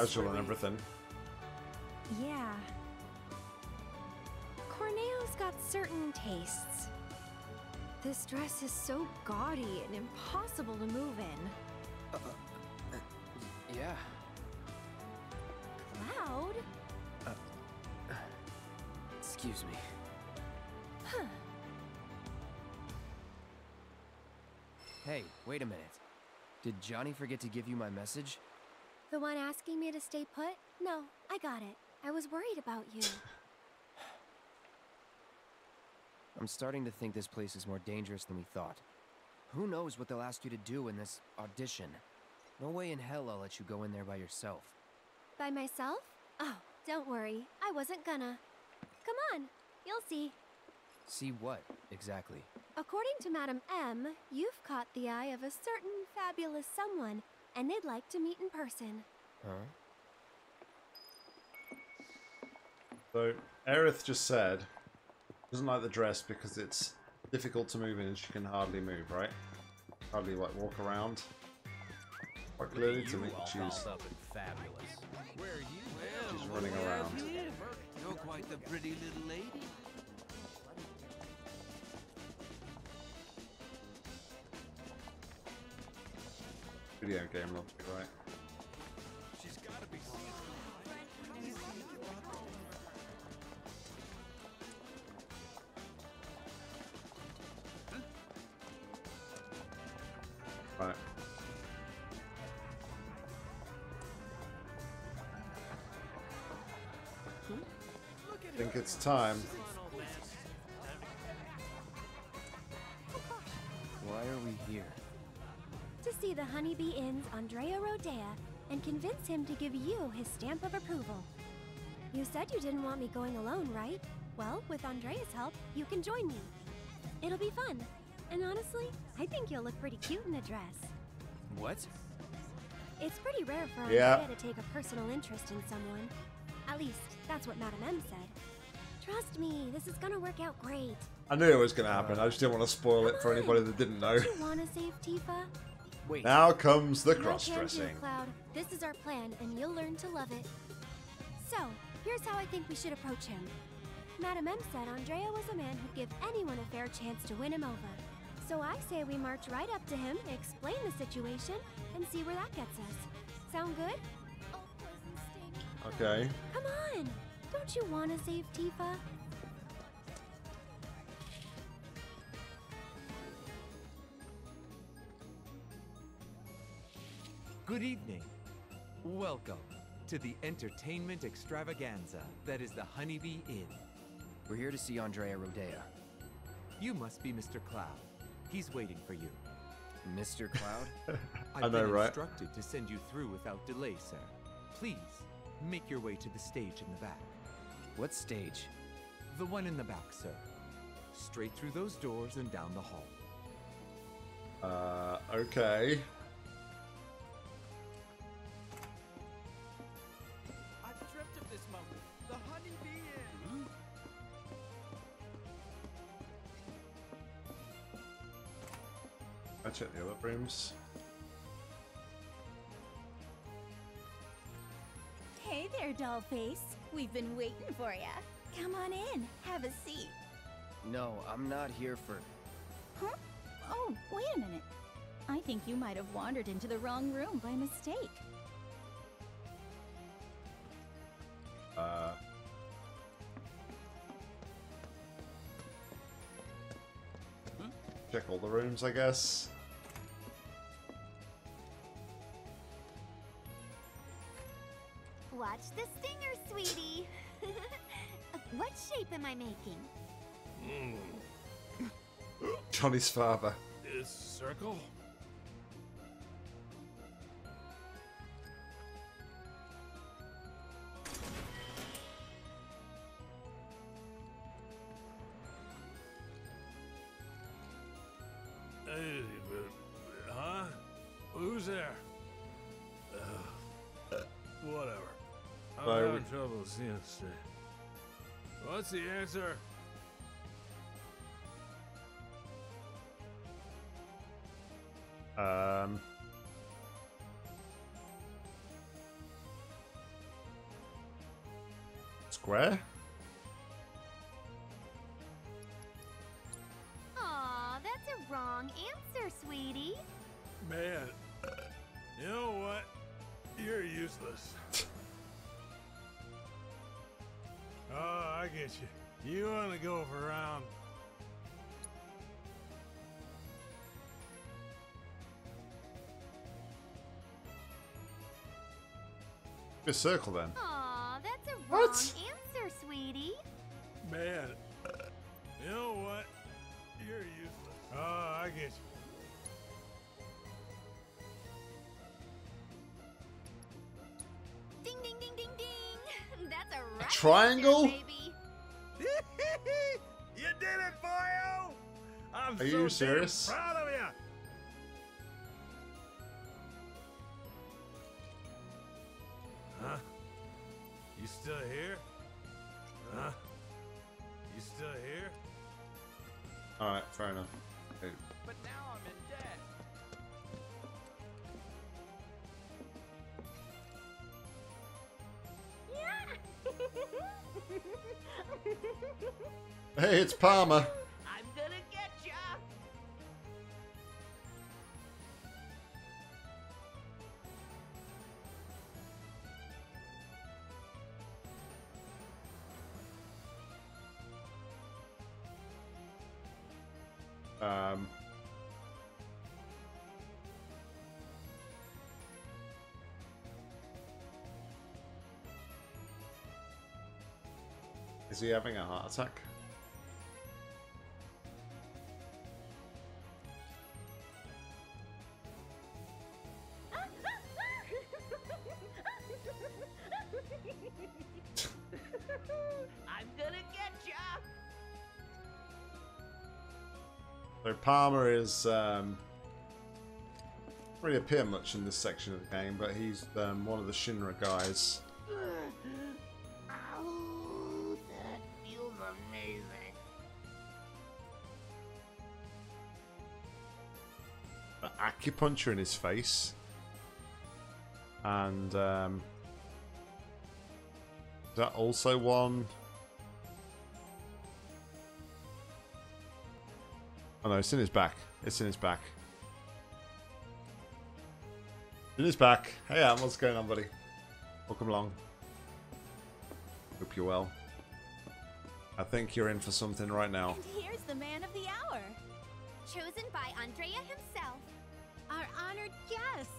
Casual and everything. Yeah. Corneo's got certain tastes. This dress is so gaudy and impossible to move in. Uh, uh, Yeah. Cloud? Excuse me. Huh. Hey, wait a minute. Did Johnny forget to give you my message? The one asking me to stay put? No, I got it. I was worried about you. [sighs] I'm starting to think this place is more dangerous than we thought. Who knows what they'll ask you to do in this audition? No way in hell I'll let you go in there by yourself. By myself? Oh, don't worry. I wasn't gonna. Come on, you'll see. See what, exactly? According to Madam M, you've caught the eye of a certain fabulous someone, and they'd like to meet in person. Huh? So, Aerith just said doesn't like the dress because it's difficult to move in and she can hardly move, right? Hardly like walk around. Quite clearly to me, she's up fabulous. Where are you? she's running around. You're quite the pretty little lady. Video game, not right. She's gotta be Right. I think it's time. And convince him to give you his stamp of approval. You said you didn't want me going alone, right? Well, with Andrea's help, you can join me. It'll be fun. And honestly, I think you'll look pretty cute in a dress. What? It's pretty rare for Yeah. Andrea to take a personal interest in someone. At least, that's what Madame M said. Trust me, this is gonna work out great. I knew it was going to happen. I just didn't want to spoil it for anybody that didn't know. Do you wanna save Tifa? Wait. Now comes the cross-dressing. Cloud. This is our plan, and you'll learn to love it. So, here's how I think we should approach him. Madam M said Andrea was a man who'd give anyone a fair chance to win him over. So I say we march right up to him, explain the situation, and see where that gets us. Sound good? Oh, okay. Come on! Don't you want to save Tifa? Good evening. Welcome to the entertainment extravaganza that is the Honeybee Inn. We're here to see Andrea Rhodea. You must be Mr. Cloud. He's waiting for you. Mr. Cloud? [laughs] [laughs] I I've know, been right? instructed to send you through without delay, sir. Please, make your way to the stage in the back. What stage? The one in the back, sir. Straight through those doors and down the hall. Uh, okay. I check the other rooms. Hey there, dollface. We've been waiting for ya. Come on in, have a seat. No, I'm not here for. Huh? Oh, wait a minute. I think you might have wandered into the wrong room by mistake. Uh, check all the rooms, I guess. Watch the stinger, sweetie. [laughs] what shape am I making? Hmm. Johnny's father. This circle? What's the answer? Um, square? Get you. You want to go for round. A circle then. Aw, that's a wrong What? answer, serious? proud of you. Huh? You still here? Huh? You still here? Alright, fair enough. Hey. But now I'm in debt. [laughs] Hey, it's Palmer. Is he having a heart attack? I'm gonna get ya! So Palmer is um, really appear much in this section of the game, but he's um, one of the Shinra guys. Acupuncture in his face, and um, is that also one? Oh no, it's in his back. It's in his back. In his back. Hey, Am, what's going on, buddy? Welcome along. Hope you're well. I think you're in for something right now. And here's the man of the hour, Chosen by Andrea himself. Our honored guest.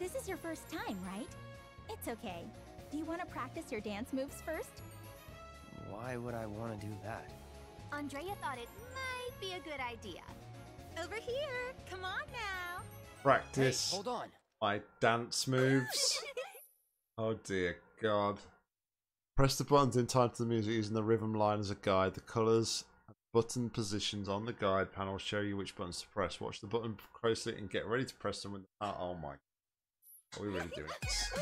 This is your first time, right? It's okay. Do you want to practice your dance moves first? Why would I want to do that? Andrea thought it might be a good idea. Over here. Come on now. Practice. hold on. My dance moves. [laughs] oh dear God. Press the buttons in time to the music using the rhythm line as a guide. The colours and button positions on the guide panel show you which buttons to press. Watch the button closely and get ready to press them when. Oh, oh my. Are we really doing this?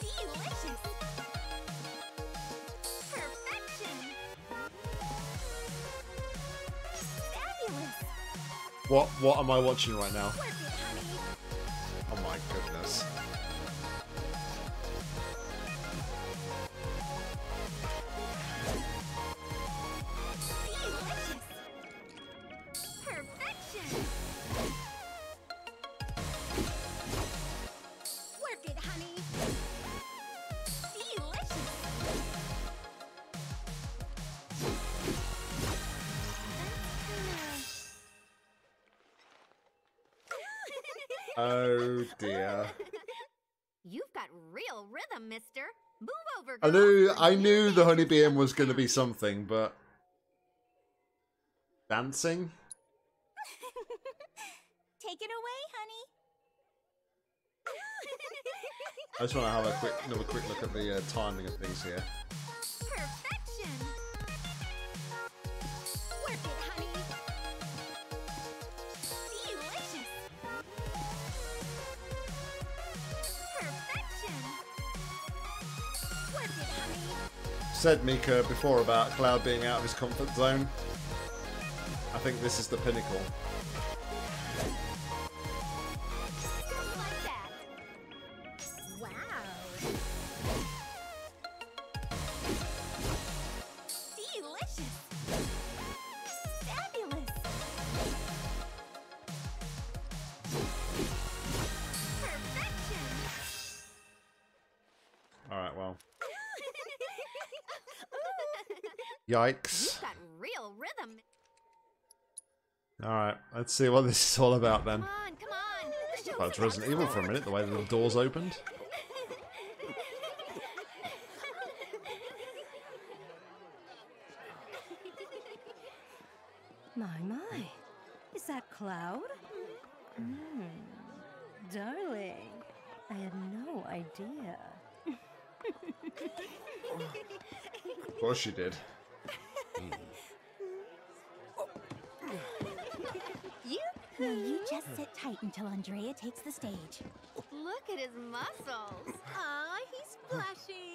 Delicious. Perfection. Fabulous. What What am I watching right now? Oh [laughs] dear. You've got real rhythm, mister. Move over, I knew I knew the honeybee inn was going to be something, but dancing. [laughs] Take it away, honey. I just want to have a quick [laughs] another quick look at the uh, timing of things here. Perfection. Said Mika before about Cloud being out of his comfort zone. I think this is the pinnacle. Yikes. Got real rhythm. All right, let's see what this is all about then. Come on, come on. The Well, it's about Resident Evil for a minute, the way the little doors opened. My, my. Is that Cloud? Mm. Darling, I had no idea. [laughs] Of course you did. You? Now you just sit tight until Andrea takes the stage. Look at his muscles. Aw, he's blushing.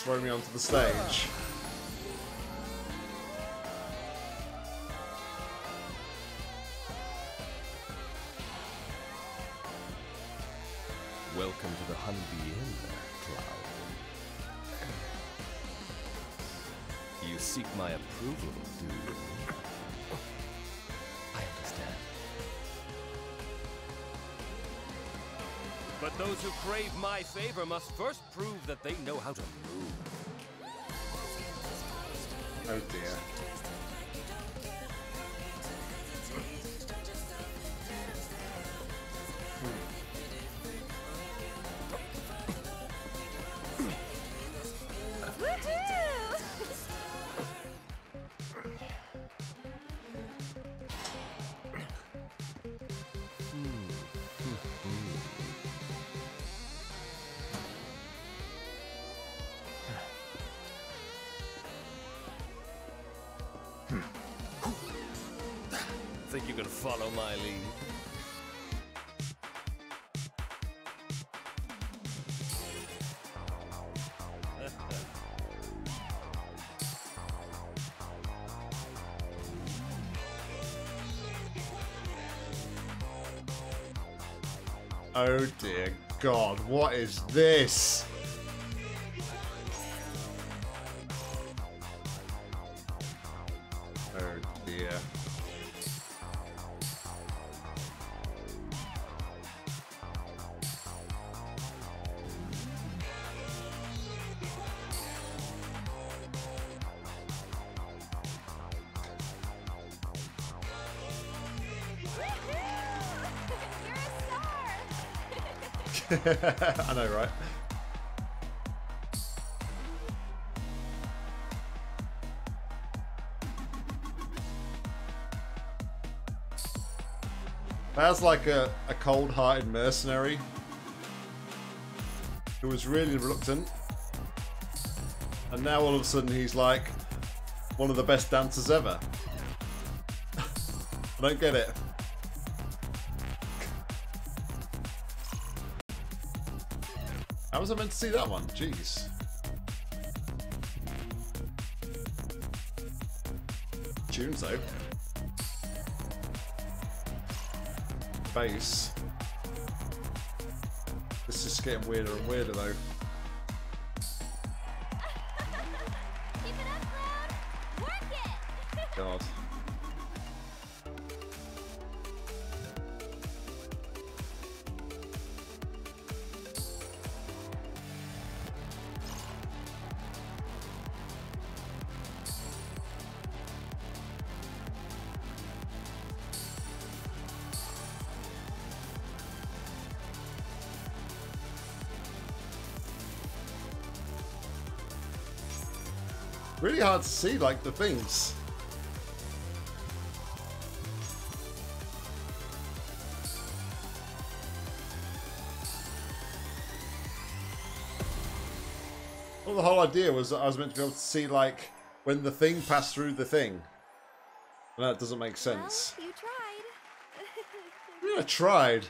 Throw me onto the stage. Welcome to the Honeybee Inn, Cloud. You seek my approval, do you? I understand. But those who crave my favor must first prove that they know how to [laughs] Oh dear God, what is this? [laughs] I know, right? That's like a, a cold-hearted mercenary who was really reluctant, and now all of a sudden he's like one of the best dancers ever. [laughs] I don't get it. How was I meant to see that one? Jeez. Tunes though. Bass. This is getting weirder and weirder though. To see like the things. Well, the whole idea was that I was meant to be able to see like when the thing passed through the thing. And that doesn't make sense. Oh, you tried. [laughs] Yeah, I tried.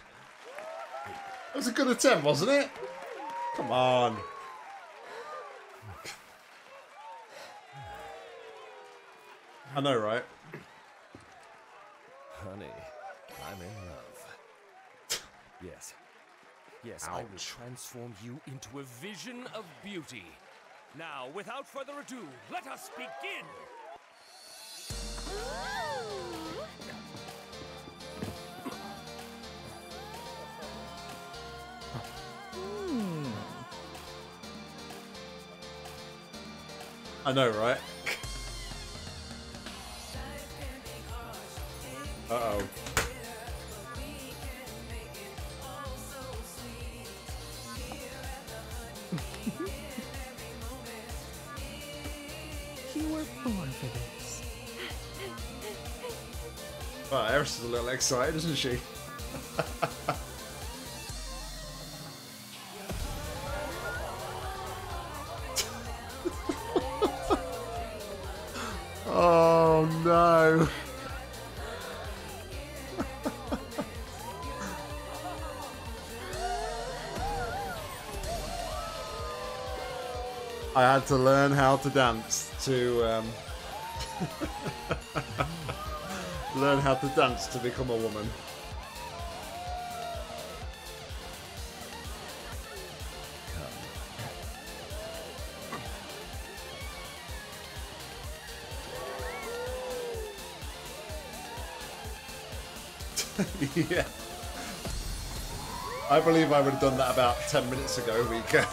It was a good attempt, wasn't it? Come on. I know, right? Honey, I'm in love. Yes. Yes, I will transform you into a vision of beauty. Now, without further ado, let us begin! I know, right? Uh-oh. [laughs] You were born for this. Well, Eris is a little excited, isn't she? To learn how to dance to um, [laughs] learn how to dance to become a woman. [laughs] yeah. I believe I would have done that about 10 minutes ago, Mika.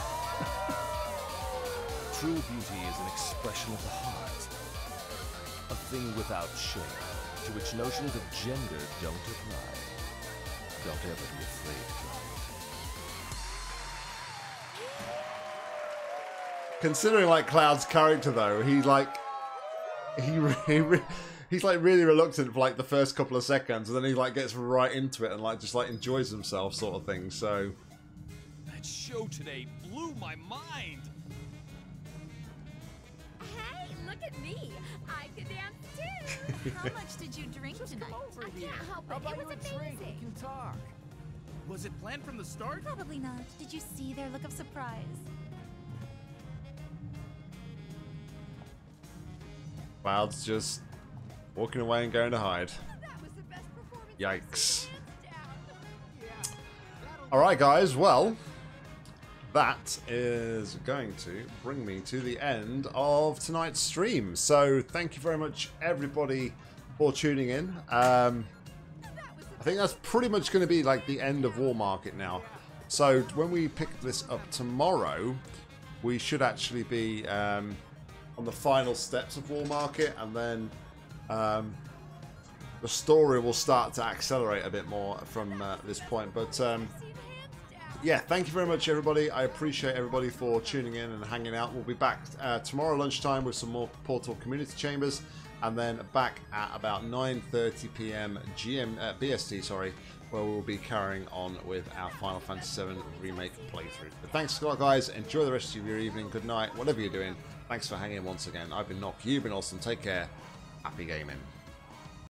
True beauty is an expression of the heart. A thing without shame, to which notions of gender don't apply. Don't ever be afraid, Johnny. Considering like Cloud's character though, he like he, [laughs] he he's like really reluctant for like the first couple of seconds, and then he like gets right into it and like just like enjoys himself, sort of thing. So That show today Was it planned from the start? Probably not. Did you see their look of surprise? Cloud's just walking away and going to hide. [laughs] Yikes. Alright, guys, well, that is going to bring me to the end of tonight's stream. So, thank you very much, everybody, for tuning in. Um, I think that's pretty much going to be like the end of Wall Market now. So, when we pick this up tomorrow, we should actually be um, on the final steps of Wall Market, and then um, the story will start to accelerate a bit more from uh, this point. But um, yeah, thank you very much, everybody. I appreciate everybody for tuning in and hanging out. We'll be back uh, tomorrow lunchtime with some more Portal Community Chambers, and then back at about 9:30 p.m. GM uh, BST, sorry, where we'll be carrying on with our Final Fantasy VII remake playthrough. But thanks a lot, guys. Enjoy the rest of your evening. Good night, whatever you're doing. Thanks for hanging once again. I've been Nock. You've been awesome. Take care. Happy gaming.